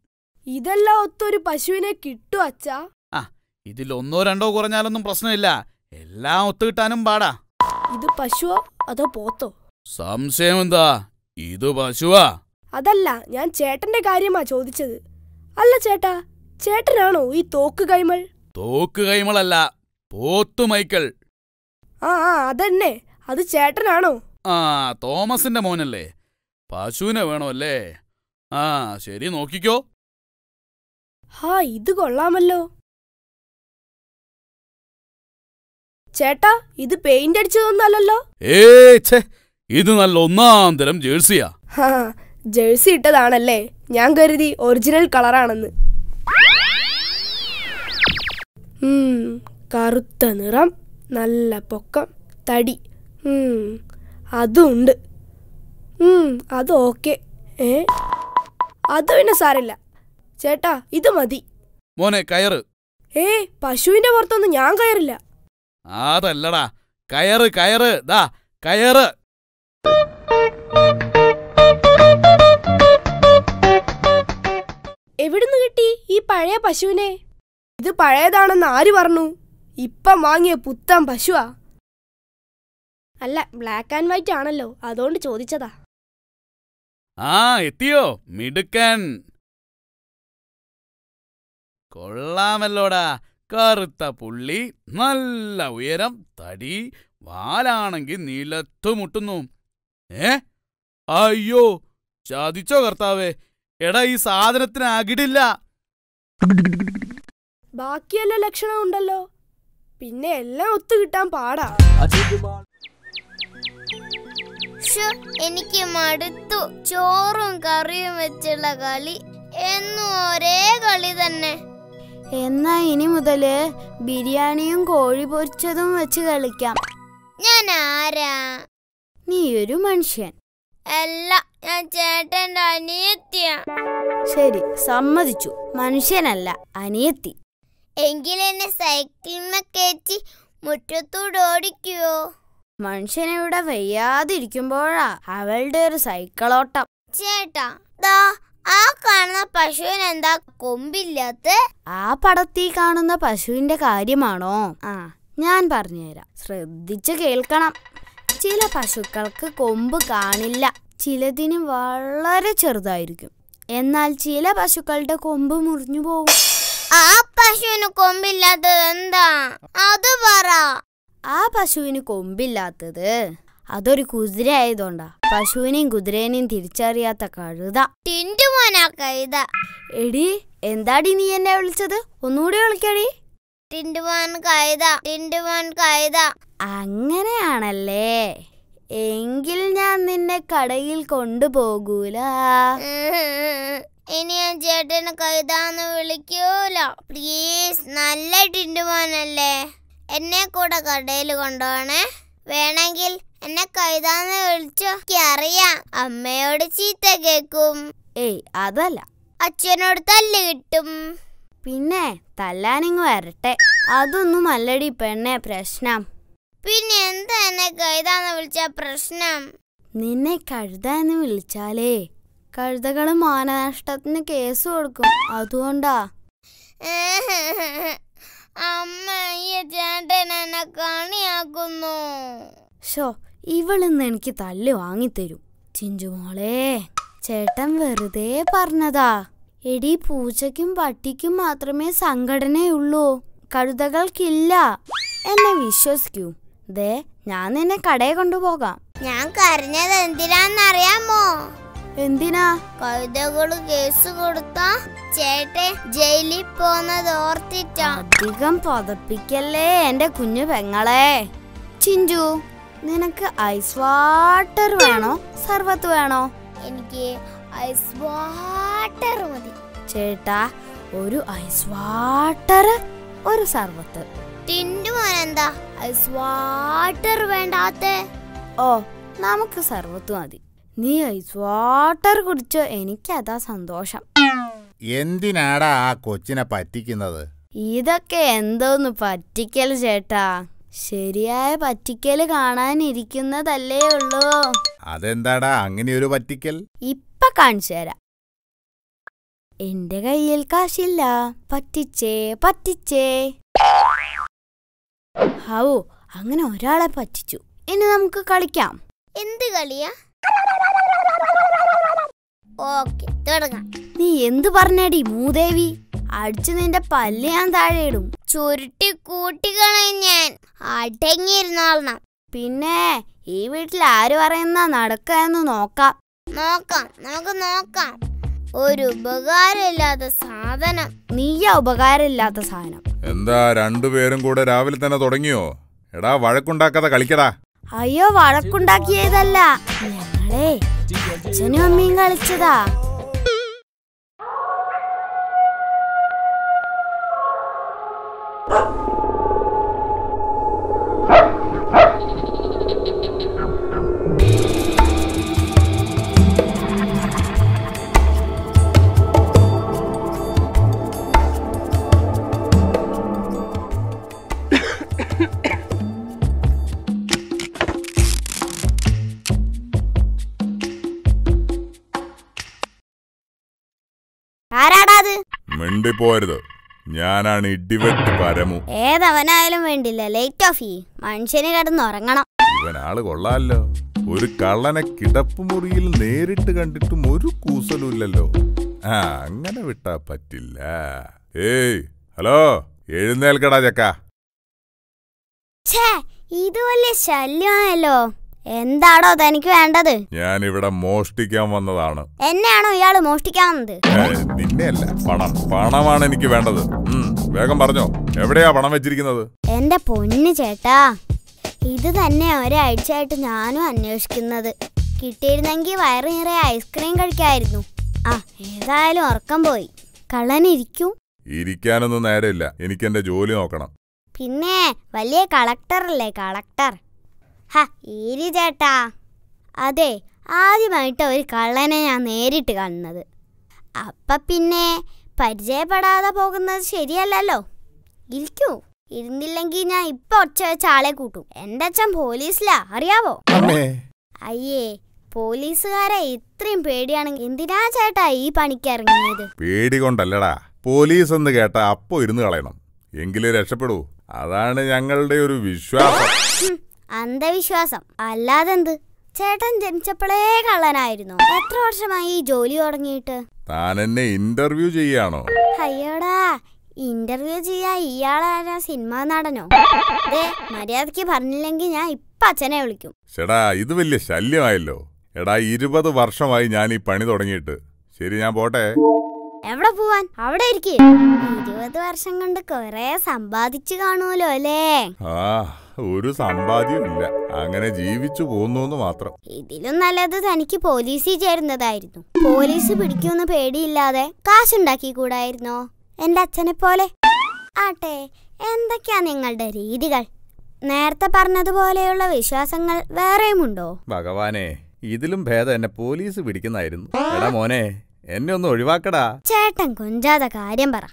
ഇതെല്ലാം ഒത്തൊരു പശുവിനെ കിട്ടു അച്ഛാ. ആ ഇതിലൊന്നോ രണ്ടോ കുറഞ്ഞാലൊന്നും പ്രശ്നമില്ല. എല്ലാം ഒത്തു കിട്ടാനും പാടാ. ഇത് പശുവോ അതോ പോത്തോ? സംശയം എന്താ ഇത് പശുവാ? അതല്ല ഞാൻ ചേട്ടന്റെ കാര്യമാ ചോദിച്ചത്. അല്ല ചേട്ടാ ചേട്ടനാണോ ഈ തോക്ക് കൈമൾ? തോക്ക് കൈമളല്ല പോത്തു മൈക്കിൾ ആ ആ അതന്നെ അത് ചേട്ടനാണോ? ആ തോമസിന്റെ മോനല്ലേ. പശുവിനെ വേണോ അല്ലേ ആ ശരി നോക്കിക്കോ. ഹാ ഇത് കൊള്ളാമല്ലോ. ചേട്ടാ ഇത് പെയിന്റ് അടിച്ചതൊന്നല്ലോ ഏ ഇത് നല്ല ഒന്നാം തരം ജേഴ്സിയാ. ജേഴ്സി ഇട്ടതാണല്ലേ? ഞാൻ കരുതി ഒറിജിനൽ കളറാണെന്ന് കറുത്ത നിറം നല്ല പൊക്കം തടി. അതുണ്ട്. അത് ഓക്കെ ഏ? അത് പിന്നെ സാരില്ല ചേട്ടാ ഇത് മതി. മോനെ കയറ്. ഏ പശുവിന്റെ പുറത്തൊന്നും ഞാൻ കയറില്ല. അതല്ലടാ. കയറ് കയറ്. ദാ കയറ്. എവിടുന്ന് കിട്ടി ഈ പഴയ പശുവിനെ? ഇത് പഴയതാണെന്ന് ആര് പറഞ്ഞു? ഇപ്പം വാങ്ങിയ പുത്തൻ പശുവാ. അല്ല ബ്ലാക്ക് ആൻഡ് വൈറ്റ് ആണല്ലോ. അതുകൊണ്ട് ചോദിച്ചതാ. ആ എത്തിയോ? മിടുക്കൻ. കൊള്ളാമല്ലോടാ. കറുത്ത പുള്ളി നല്ല ഉയരം തടി വാലാണെങ്കിൽ നിലത്തു മുട്ടുന്നു. ഏ? അയ്യോ ചതിച്ചോ കർത്താവേ. എടാ ഈ സാധനത്തിന് അകിടില്ല. ബാക്കിയെല്ലാം ലക്ഷണം ഉണ്ടല്ലോ. പിന്നെ എല്ലാം ഒത്തു കിട്ടാൻ പാടാ. എനിക്ക് മടുത്തു. ചോറും കറിയും വെച്ചുള്ള കളി. എന്നും ഒരേ കളി തന്നെ. എന്നാ ഇനി മുതൽ ബിരിയാണിയും കോഴി പൊരിച്ചതും വെച്ച് കളിക്കാം. ഞാൻ ആരാ നീ ഒരു മനുഷ്യൻ. അല്ല ഞാൻ ചേട്ടന്റെ അനിയത്തിയ. ശരി സമ്മതിച്ചു. മനുഷ്യനല്ല അനിയത്തി. എങ്കിലെന്നെ സൈക്കിളിനെ കയറ്റി മുറ്റത്തൂടെ ഓടിക്കുവോ? മനുഷ്യനിവിടെ വയ്യാതിരിക്കുമ്പോഴാ അവളുടെ ഒരു സൈക്കിളോട്ടം. ചേട്ടാ ദാ ആ കാണുന്ന പശുവിന് എന്താ കൊമ്പില്ലാത്ത? ആ പടത്തിൽ കാണുന്ന പശുവിന്റെ കാര്യമാണോ? ആ ഞാൻ പറഞ്ഞുതരാം. ശ്രദ്ധിച്ചു കേൾക്കണം. ചില പശുക്കൾക്ക് കൊമ്പ് കാണില്ല. ചിലതിന് വളരെ ചെറുതായിരിക്കും. എന്നാൽ ചില പശുക്കളുടെ കൊമ്പ് മുറിഞ്ഞു പോകും. ആ പശുവിന് കൊമ്പില്ലാത്തത് എന്താ? അത് പറ. ആ പശുവിന് കൊമ്പില്ലാത്തത് അതൊരു കുതിര ആയതുകൊണ്ടാ പശുവിനെയും കുതിരേനെയും തിരിച്ചറിയാത്ത കഴുത. ടിന്റുമോനാ കഴുത. എടി എന്താടി നീ എന്നെ വിളിച്ചത്? ഒന്നുകൂടി വിളിക്കടി. ടിന്റുമോൻ കൈത ടിന്റുമോൻ കഴുത. അങ്ങനെയാണല്ലേ. എങ്കിൽ ഞാൻ നിന്നെ കടയിൽ കൊണ്ടുപോകൂല. ഇനി ഞാൻ ചേട്ടന് കഴുതാന്ന് വിളിക്കൂല. പ്ലീസ് നല്ല ടിന്റുമോനല്ലേ എന്നെ കൂടെ കടയിൽ കൊണ്ടുപോണേ വേണമെങ്കിൽ എന്നെ കൈതാന്ന് വിളിച്ചു അറിയാം. അമ്മയോട് ചീത്ത കേക്കും. ഏയ് അതല്ല. അച്ഛനോട് തല്ല് കിട്ടും. പിന്നെ തല്ലാനിങ് വരട്ടെ. അതൊന്നും അല്ലടി പെണ്ണെ പ്രശ്നം. പിന്നെ എന്താ എന്നെ കഴുതാന്ന് വിളിച്ച പ്രശ്നം? നിന്നെ കഴുത എന്ന് വിളിച്ചാലേ കഴുതകൾ മാനനഷ്ടത്തിന് കേസ് കൊടുക്കും. അതുകൊണ്ടാ. അമ്മ ഈ ചേട്ടൻ എന്നെ കാണിയാക്കുന്നു. ഷോ ഇവളിന്ന് എനിക്ക് തല്ല് വാങ്ങിത്തരും. ചിഞ്ചുമോളെ ചേട്ടൻ വെറുതെ പറഞ്ഞതാ. എടി പൂച്ചയ്ക്കും പട്ടിക്കും മാത്രമേ സംഘടനയുള്ളൂ. കഴുതകൾക്കില്ല. എന്നെ വിശ്വസിക്കൂ. ദേ ഞാൻ നിന്നെ കടയെ കൊണ്ടുപോകാം. ഞാൻ കരഞ്ഞത് എന്തിനാന്നറിയാമോ? എന്തിനാ? കഴുതകൾ കേസ് കൊടുത്ത ചേട്ടൻ ജയിലിൽ പോന്നത് ഓർത്തിട്ടാ. അധികം പതപ്പിക്കല്ലേ എന്റെ കുഞ്ഞു പെങ്ങളെ? ചിഞ്ചു നിനക്ക് ഐസ് വാട്ടർ വേണോ? സർവത്ത് വേണോ? എനിക്ക് ഐസ് വാട്ടർ മതി. ചേട്ടാ ഒരു ഐസ് വാട്ടർ ഒരു സർവത്ത്. ടിൻഡു മോനെന്താ? ഐസ് വാട്ടർ വേണ്ടാത്ത? ഓ നമുക്ക് സർവത്ത് മതി. നീ ഐസ് വാട്ടർ കുടിച്ചോ എനിക്കതാ സന്തോഷം. എന്തിനാടാ ആ കൊച്ചിനെ പറ്റിക്കുന്നത്? ഇതൊക്കെ എന്തോന്ന് പറ്റിക്കൽ ചേട്ടാ? ശരിയായ പറ്റിക്കൽ കാണാനിരിക്കുന്നതല്ലേ ഉള്ളൂ. അതെന്താടാ അങ്ങനെ ഒരു പറ്റിക്കൽ? ഇപ്പൊ കാണിച്ചു തരാം. എന്റെ കയ്യിൽ കാശില്ല. പറ്റിച്ചേ പറ്റിച്ചേ. ഹാവോ അങ്ങനെ ഒരാളെ പറ്റിച്ചു. ഇനി നമുക്ക് കളിക്കാം. എന്ത് കളിയാ? ഓക്കെ തുടങ്ങാം. നീ എന്ത് പറഞ്ഞടി മൂദേവി? അടിച്ചു നിന്റെ പല്ല് ഞാൻ താഴെ ഇടും. ചുരുട്ടി കൂട്ടിക്കളയും ഞാൻ. അടങ്ങിയിരുന്നോളണം പിന്നെ ഈ വീട്ടിൽ ആര് പറയുന്ന നടക്ക എന്ന് നോക്കാം. നോക്കാം നമുക്ക് നോക്കാം. ഒരു ഉപകാരമില്ലാത്ത സാധനം. നീയാ ഉപകാരമില്ലാത്ത സാധനം. എന്താ രണ്ടുപേരും കൂടെ രാവിലെ തന്നെ തുടങ്ങിയോ? എടാ വഴക്കുണ്ടാക്കാതെ കളിക്കടാ. അയ്യോ വഴക്കുണ്ടാക്കിയതല്ല. ഞങ്ങളെ അച്ഛനും അമ്മയും കളിച്ചതാ. മിണ്ടിപ്പോരുത് ഞാനാണ് ഇടിവെട്ട് പരമു. ഏതവനായാലും വേണ്ടില്ല. ലേറ്റ് ഓഫ് ഈ മനുഷ്യന് കിടന്നുറങ്ങണം. ഇവൻ ആൾ കൊള്ളാമല്ലോ ഒരു കള്ളനെ കിടപ്പ് മുറിയിൽ നേരിട്ട് കണ്ടിട്ടും ഒരു കൂസലുമില്ലല്ലോ. ആ അങ്ങനെ വിട്ടാ പറ്റില്ല. ഏയ് ഹലോ എഴുന്നേൽക്കടാ ചക്ക. ഇതുപോലെ ഇത് വലിയ ശല്യമായല്ലോ. എന്താടോ തനിക്ക് വേണ്ടത്? ഞാൻ ഇവിടെ മോഷ്ടിക്കാൻ വന്നതാണ്. എന്നെയാണോ ഇയാൾ മോഷ്ടിക്കാൻ വന്നത് നിന്നെയല്ല. പണം. പണമാണ് എനിക്ക് വേണ്ടത്. വേഗം പറഞ്ഞോ. എവിടെയാ പണം വെച്ചിരിക്കുന്നത്? എന്റെ പൊന്നു ചേട്ടാ ഇത് തന്നെ ഒരാഴ്ചയായിട്ട് ഞാനും അന്വേഷിക്കുന്നത്. കിട്ടിയിരുന്നെങ്കിൽ വയറ് നിറയെ ഐസ്ക്രീം കഴിക്കായിരുന്നു. ആ ഏതായാലും ഉറക്കം പോയി. കള്ളനിരിക്കൂ ഇരിക്കാനൊന്നും നേരമില്ല. എനിക്ക് എന്റെ ജോലി നോക്കണം. പിന്നെ വലിയ കളക്ടറല്ലേ കളക്ടർ? ഹ ഈരി ചേട്ടാ. അതെ ആദ്യമായിട്ട് ഒരു കള്ളനെ ഞാൻ നേരിട്ട് കാണുന്നത്. അപ്പ പിന്നെ പരിചയപ്പെടാതെ പോകുന്നത് ശരിയല്ലല്ലോ. ഇരിക്കൂ. ഇരുന്നില്ലെങ്കിൽ ഞാൻ ഇപ്പൊ ഒച്ച വെച്ച ആളെ കൂട്ടും. എന്റെ അച്ഛൻ പോലീസിലാ അറിയാവോ? അയ്യേ പോലീസുകാരെ ഇത്രയും പേടിയാണെങ്കിൽ എന്തിനാ ചേട്ടാ ഈ പണിക്ക് ഇറങ്ങിയത്? പേടി കൊണ്ടല്ലടാ. പോലീസ് എന്ന് കേട്ട അപ്പോ ഇരുന്ന് കളയണം. എങ്കിലേ രക്ഷപ്പെടൂ. അതാണ് ഞങ്ങളുടെ ഒരു വിശ്വാസം. അന്ധവിശ്വാസം. അല്ലാതെന്ത്? ചേട്ടൻ ജനിച്ചപ്പോഴേ കള്ളനായിരുന്നു. എത്ര വർഷമായി ഈ ജോലി തുടങ്ങിയിട്ട്? താൻ എന്നെ ഇന്റർവ്യൂ ചെയ്യാണോ? അയ്യോടാ ഇന്റർവ്യൂ ചെയ്യാ ഇയാളാരാ സിനിമാ നടനോ? ദേ മര്യാദയ്ക്ക് പറഞ്ഞില്ലെങ്കിൽ ഞാൻ ഇപ്പൊ അച്ഛനെ വിളിക്കും. ചേടാ ഇത് വലിയ ശല്യമായല്ലോ. എടാ ഇരുപത് വർഷമായി ഞാൻ ഈ പണി തുടങ്ങിയിട്ട്. ശരി ഞാൻ പോട്ടെ. എവിടെ പോവാൻ? അവിടെ ഇരിക്കേ. ഇരുപത് വർഷം കൊണ്ട് കൊറേ സമ്പാദിച്ചു കാണുമല്ലോ അല്ലേ? ആ ഒരു സമ്പാദ്യം ഇല്ല. അങ്ങനെ ജീവിച്ചു പോന്നു മാത്രം. ഇതിലും നല്ലത് തനിക്ക് പോലീസിൽ ചേരുന്നതായിരുന്നു. പോലീസ് പിടിക്കുമെന്ന് പേടിയില്ലാതെ കാശുണ്ടാക്കി കൂടായിരുന്നോ? എന്റെ അച്ഛനെ പോലെ ആട്ടെ എന്തൊക്കെയാ നിങ്ങളുടെ രീതികൾ? നേരത്തെ പറഞ്ഞതുപോലെയുള്ള വിശ്വാസങ്ങൾ വേറെയുമുണ്ടോ? ഭഗവാനെ ഇതിലും ഭേദം എന്നെ പോലീസ് പിടിക്കുന്നായിരുന്നു എടാ മോനെ എന്നെ ഒന്ന് ഒഴിവാക്കടാ. ചേട്ടൻ കൊഞ്ചാതെ കാര്യം പറ.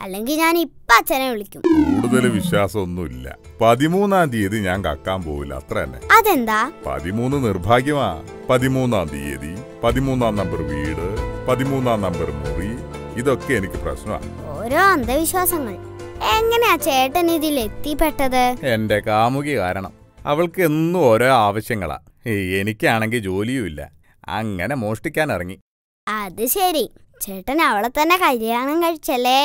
അല്ലെങ്കിൽ ഞാൻ ഇപ്പൊ അച്ഛനെ വിളിക്കും. കൂടുതൽ വിശ്വാസമൊന്നുമില്ല. പതിമൂന്നാം തീയതി ഞാൻ കക്കാൻ പോവില്ല. അത്ര തന്നെ. അതെന്താ? പതിമൂന്ന് നിർഭാഗ്യമാ. പതിമൂന്നാം തീയതി പതിമൂന്നാം നമ്പർ വീട് പതിമൂന്നാം നമ്പർ മുറി ഇതൊക്കെ എനിക്ക് പ്രശ്നമാണ് ഓരോ അന്ധവിശ്വാസങ്ങൾ. എങ്ങനെയാ ചേട്ടൻ ഇതിൽ എത്തിപ്പെട്ടത്? എന്റെ കാമുകി കാരണം. അവൾക്ക് എന്നും ഓരോ ആവശ്യങ്ങളാ. എനിക്കാണെങ്കിൽ ജോലിയും ഇല്ല അങ്ങനെ മോഷ്ടിക്കാൻ ഇറങ്ങി. അത് ശരി. ചേട്ടൻ അവളെ തന്നെ കല്യാണം കഴിച്ചല്ലേ?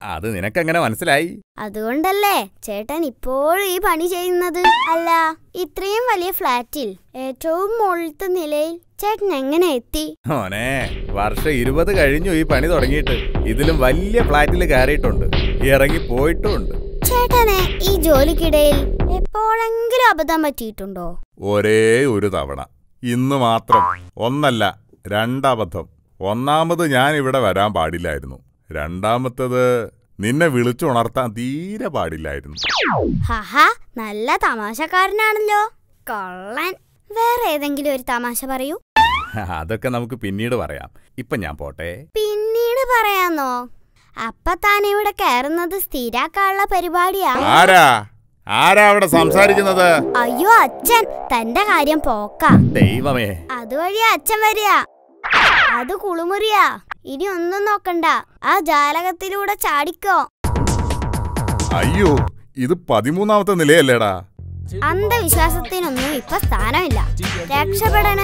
അത് നിനക്കെങ്ങനെ മനസ്സിലായി? അതുകൊണ്ടല്ലേ ചേട്ടൻ ഇപ്പോഴും ഈ പണി ചെയ്യുന്നത്? അല്ല ഇത്രയും വലിയ ഫ്ലാറ്റിൽ ഏറ്റവും മുകളിലത്തെ നിലയിൽ ചേട്ടൻ എങ്ങനെ എത്തി? വർഷം ഇരുപത് കഴിഞ്ഞു ഈ പണി തുടങ്ങിയിട്ട്. ഇതിലും വലിയ ഫ്ലാറ്റിൽ കയറിയിട്ടുണ്ട്. ഇറങ്ങി പോയിട്ടുമുണ്ട്. ചേട്ടനെ ഈ ജോലിക്കിടയിൽ എപ്പോഴെങ്കിലും അബദ്ധം പറ്റിയിട്ടുണ്ടോ? ഒരേ ഒരു തവണ. ഇന്ന് മാത്രം. ഒന്നല്ല രണ്ടബദ്ധം. ഒന്നാമത് ഞാൻ ഇവിടെ വരാൻ പാടില്ലായിരുന്നു. രണ്ടാമത്തത് നിന്നെ വിളിച്ചുണർത്താൻ തീരെ പാടില്ലായിരുന്നു. ഹഹാ നല്ല തമാശക്കാരനാണല്ലോ. കള്ളൻ. വേറെ ഏതെങ്കിലും ഒരു തമാശ പറയൂ. അതൊക്കെ നമുക്ക് പിന്നീട് പറയാം. ഇപ്പൊ ഞാൻ പോട്ടെ. പിന്നീട് പറയാന്നോ? അപ്പൊ താൻ ഇവിടെ കയറുന്നത് സ്ഥിരാക്കാനുള്ള പരിപാടിയാ. ആരാ? ആരാ അവിടെ സംസാരിക്കുന്നത്? അയ്യോ അച്ഛൻ. തന്റെ കാര്യം പോക്ക. ദൈവമേ. അതുവഴി അച്ഛൻ വരിക. അത് കുളിമുറിയാ. ഇനി ഒന്നും നോക്കണ്ട. ആ ജാലകത്തിലൂടെ ചാടിക്കോ. അയ്യോ ഇത് പതിമൂന്നാമത്തെ നിലയല്ലേടാ. അന്ധവിശ്വാസത്തിനൊന്നും ഇപ്പൊ സ്ഥാനമില്ല. രക്ഷപ്പെടണ.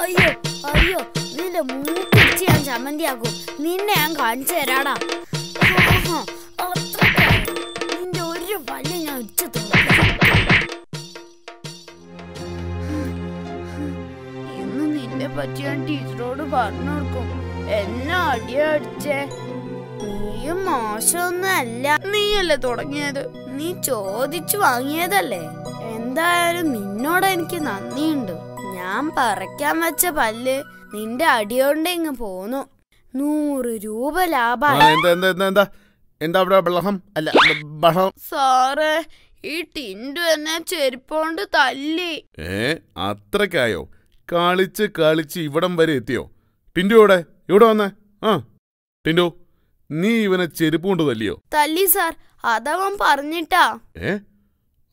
അയ്യോ അയ്യോ നിന്റെ മൂക്കിടിച്ച് ഞാൻ ചമ്മന്തിയാക്കും. നിന്നെ ഞാൻ കാണിച്ചു തരാടാ. നിന്നെ പറ്റി ഞാൻ ടീച്ചറോട് പറഞ്ഞു കൊടുക്കും. എന്നെ അടിയ അടിച്ചേ. നീയും മോശമൊന്നും അല്ല. നീയല്ലേ തുടങ്ങിയത്? നീ ചോദിച്ചു വാങ്ങിയതല്ലേ? എന്തായാലും നിന്നോട് എനിക്ക് നന്ദിയുണ്ട്. ഞാൻ പറയ്ക്കാൻ വെച്ച പല്ല് നിന്റെ അടിയോണ്ട് ഇങ്ങ് പോന്നു. നൂറ് രൂപ ലാഭം. എന്താ അവിടെ ബഹളം? അല്ല ബഹളം. സാറേ ഈ ടിൻഡു എന്നെ ചെരുപ്പോണ്ട് തല്ലി. ഏ അത്രക്കായോ കളിച്ച് കളിച്ച് ഇവിടം വരെ എത്തിയോ? ടിൻഡു ഇവിടെ ഇവിടെ വന്നേ? ആ ടിൻഡു നീ ഇവനെ ചെരുപ്പ് കൊണ്ട് തല്ലിയോ തല്ലി സാർ അതവൻ പറഞ്ഞിട്ടാ. ഏ?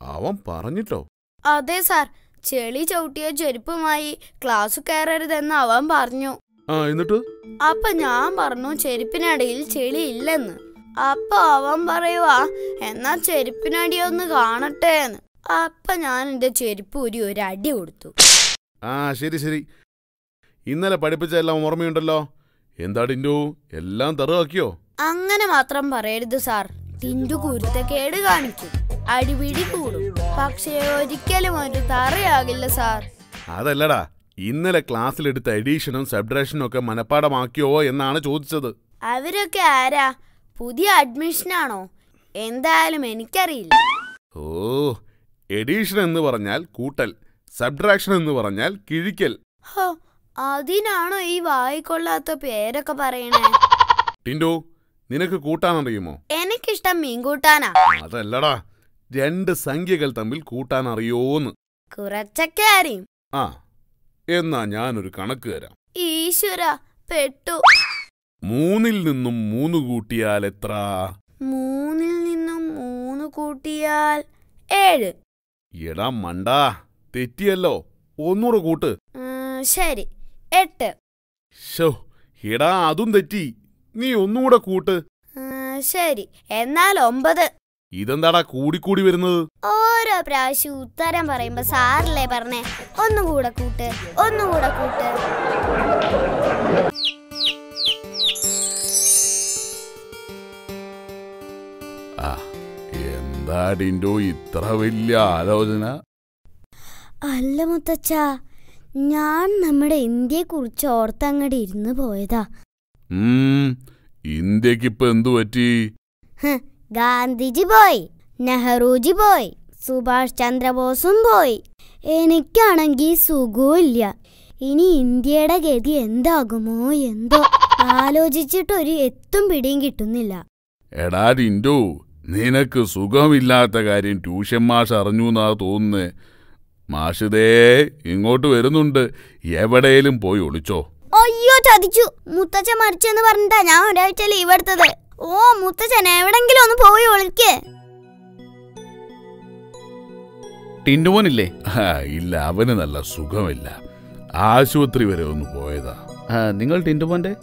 അവൻ പറഞ്ഞിട്ടോ? അതെ സാർ ചെളി ചവിട്ടിയ ചെരുപ്പുമായി ക്ലാസ് കയറരുതെന്ന് അവൻ പറഞ്ഞു. ആ എന്നിട്ട്? അപ്പൊ ഞാൻ പറഞ്ഞു ചെരുപ്പിനടിയിൽ ചെളി ഇല്ലെന്ന്. അപ്പൊ അവൻ പറയുവാ എന്നാ ചെരുപ്പിനടി ഒന്ന് കാണട്ടെ എന്ന് അപ്പൊ ഞാൻ എന്റെ ചെരുപ്പ് ഒരു ഒരു അടി കൊടുത്തു. ആ ശരി ശരി. ഇന്നലെ പഠിപ്പിച്ച എല്ലാം ഓർമ്മയുണ്ടല്ലോ. എന്താ ടിൻഡു എല്ലാം തെറുവാക്കിയോ? അങ്ങനെ മാത്രം പറയരുത് സാർ. ടിൻഡു കുരുത്തക്കേട് കാണിക്കും. അടിപിടി കൂടും. പക്ഷേ ഒരിക്കലും ഒരു തറയാകില്ല സാർ. അതല്ലടാ. ഇന്നലെ ക്ലാസ്സിൽ ക്ലാസ്സിലെടുത്ത എഡീഷനും സബ്ട്രാക്ഷനും ഒക്കെ മനഃപ്പാടമാക്കിയോ എന്നാണ് ചോദിച്ചത്. അവരൊക്കെ ആരാ? പുതിയ അഡ്മിഷനാണോ? എന്തായാലും എനിക്കറിയില്ല. ഓ എഡീഷൻ എന്ന് പറഞ്ഞാൽ കൂട്ടൽ. സബ്ട്രാക്ഷൻ എന്ന് പറഞ്ഞാൽ കിഴിക്കൽ. അതിനാണോ ഈ വായിക്കൊള്ളാത്ത പേരൊക്കെ പറയണേ? ടിൻഡു നിനക്ക് കൂട്ടാൻ അറിയുമോ? എനിക്കിഷ്ടം മീൻ കൂട്ടാനാ അതല്ലടാ രണ്ട് സംഖ്യകൾ തമ്മിൽ കൂട്ടാൻ അറിയോന്ന്. കുറച്ചൊക്കെ അറിയും ആ എന്നാ ഞാനൊരു കണക്ക് തരാം. ഈശ്വര പെട്ടു. മൂന്നിൽ നിന്നും മൂന്ന് കൂട്ടിയാൽ എത്ര? മൂന്നിൽ നിന്നും മൂന്ന് കൂട്ടിയാൽ ഏഴ്. എടാ മണ്ടാ തെറ്റിയല്ലോ. ഒന്നൂറ് കൂട്ട്. ശരി. എട്ട്. ഷോ എടാ അതും തെറ്റി. നീ ഒന്നുകൂടെ കൂട്ട്. ശരി. എന്നാൽ ഒമ്പത്. ഇതെന്താടാ കൂടിക്കൂടി വരുന്നത്? ഓരോ പ്രാവശ്യം ഉത്തരം പറയുമ്പോ സാറല്ലേ പറഞ്ഞേ? ഒന്നുകൂടെ കൂട്ട് ഒന്നുകൂടെ കൂട്ട്. ആ എന്താ ഡിൻഡോ ഇത്ര വലിയ ആലോചന? അല്ല മുത്തച്ഛ ഞാൻ നമ്മുടെ ഇന്ത്യയെ കുറിച്ച് ഓർത്തങ്ങടെ ഇരുന്ന് പോയതാ. ഇന്ത്യയ്ക്ക് ഇപ്പൊ എന്തു പറ്റി? ഗാന്ധിജി പോയി നെഹ്റുജി പോയി സുഭാഷ് ചന്ദ്രബോസും പോയി. എനിക്കാണെങ്കിൽ സുഖമില്ല ഇനി ഇന്ത്യയുടെ ഗതി എന്താകുമോ എന്തോ ആലോചിച്ചിട്ടൊരു എത്തും പിടിയും കിട്ടുന്നില്ല. എടാ ടിൻഡു നിനക്ക് സുഖമില്ലാത്ത കാര്യം ട്യൂഷൻ മാഷ് അറിഞ്ഞു എന്നാ തോന്നുന്നേ. മാഷ് ദേ ഇങ്ങോട്ട് വരുന്നുണ്ട്. എവിടെയും പോയി ഒളിച്ചോ. അയ്യോ ചതിച്ചു. മുത്തച്ഛൻ മരിച്ചെന്ന് പറഞ്ഞിട്ടാ ഞാൻ ഒരാഴ്ച ലീവ് എടുത്തത്. ഓ മുത്തച്ഛൻ എവിടെങ്കിലും ഒന്ന് പോയി ഒളിക്കേ. ടിൻഡുമോനില്ലേ? ഇല്ല അവന് നല്ല സുഖമില്ല. ആശുപത്രി വരെ ഒന്ന് പോയതാ. നിങ്ങൾ ടിൻഡുമോന്റെ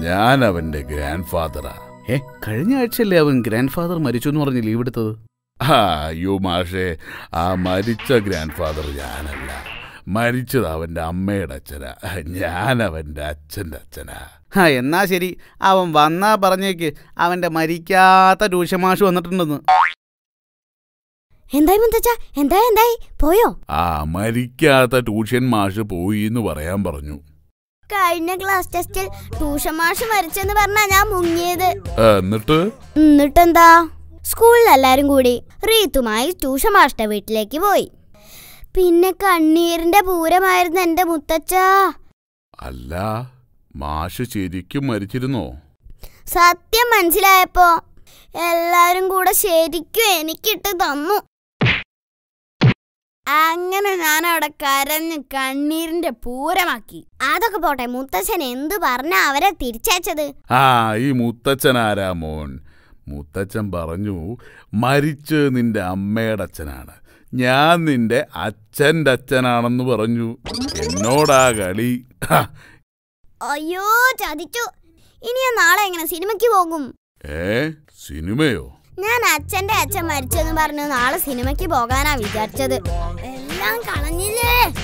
ഞാൻ അവന്റെ ഗ്രാൻഡ് ഫാദറാ ഏ കഴിഞ്ഞ ആഴ്ചയല്ലേ അവൻ ഗ്രാൻഡ് ഫാദർ മരിച്ചു എന്ന് പറഞ്ഞ് ലീവ് എടുത്തത്? അയ്യോ മാഷേ ആ മരിച്ച ഗ്രാൻഡ് ഫാദർ ഞാനല്ല. മരിച്ചത് അവന്റെ അമ്മയുടെ അച്ഛനാ. ഞാൻ അവന്റെ അച്ഛന്റെ അച്ഛനാ. ആ എന്നാ ശരി. അവൻ വന്നാ പറഞ്ഞേക്ക്. അവന്റെ മരിക്കാത്ത ട്യൂഷമാഷ് വന്നിട്ടുണ്ടെന്ന്. എന്തായി മുത്തച്ഛ? എന്തായി എന്തായി? പോയോ? ആ മരിക്കാത്ത ട്യൂഷൻ മാഷ് പോയി എന്ന് പറയാൻ പറഞ്ഞു. കഴിഞ്ഞ ക്ലാസ് ടെസ്റ്റിൽ ട്യൂഷൻ മാഷ് മരിച്ചെന്ന് പറഞ്ഞാ ഞാൻ മുങ്ങിയത്. എന്നിട്ട്? എന്നിട്ടെന്താ? സ്കൂളിൽ എല്ലാവരും കൂടി റീത്തുമായി ട്യൂഷൻ മാഷ്ട വീട്ടിലേക്ക് പോയി. പിന്നെ കണ്ണീരിന്റെ പൂരമായിരുന്നു എന്റെ മുത്തച്ഛ. അല്ല മാഷ് ശരിക്കും മരിച്ചിരുന്നോ? സത്യം മനസ്സിലായപ്പോ എല്ലാരും കൂടെ ശരിക്കും എനിക്കിട്ട് തന്നു. അങ്ങനെ ഞാൻ അവിടെ കരഞ്ഞ് കണ്ണീരിന്റെ പൂരമാക്കി. അതൊക്കെ പോട്ടെ മുത്തച്ഛൻ എന്തു പറഞ്ഞ അവരെ തിരിച്ചയച്ചത്? ആ ഈ മുത്തച്ഛൻ ആരാ മോൻ? മുത്തച്ഛൻ പറഞ്ഞു മരിച്ച് നിന്റെ അമ്മയുടെ അച്ഛനാണ്. ഞാൻ നിന്റെ അച്ഛന്റെ അച്ഛനാണെന്ന് പറഞ്ഞു. എന്നോടാ കളി. അയ്യോ ചതിച്ചു. ഇനി ഞാൻ നാളെ എങ്ങനെ സിനിമയ്ക്ക് പോകും? ഏ? സിനിമയോ? ഞാൻ അച്ഛന്റെ അച്ഛൻ മരിച്ചെന്ന് പറഞ്ഞു. നാളെ സിനിമയ്ക്ക് പോകാനാ വിചാരിച്ചത്. എല്ലാം കളഞ്ഞില്ലേ?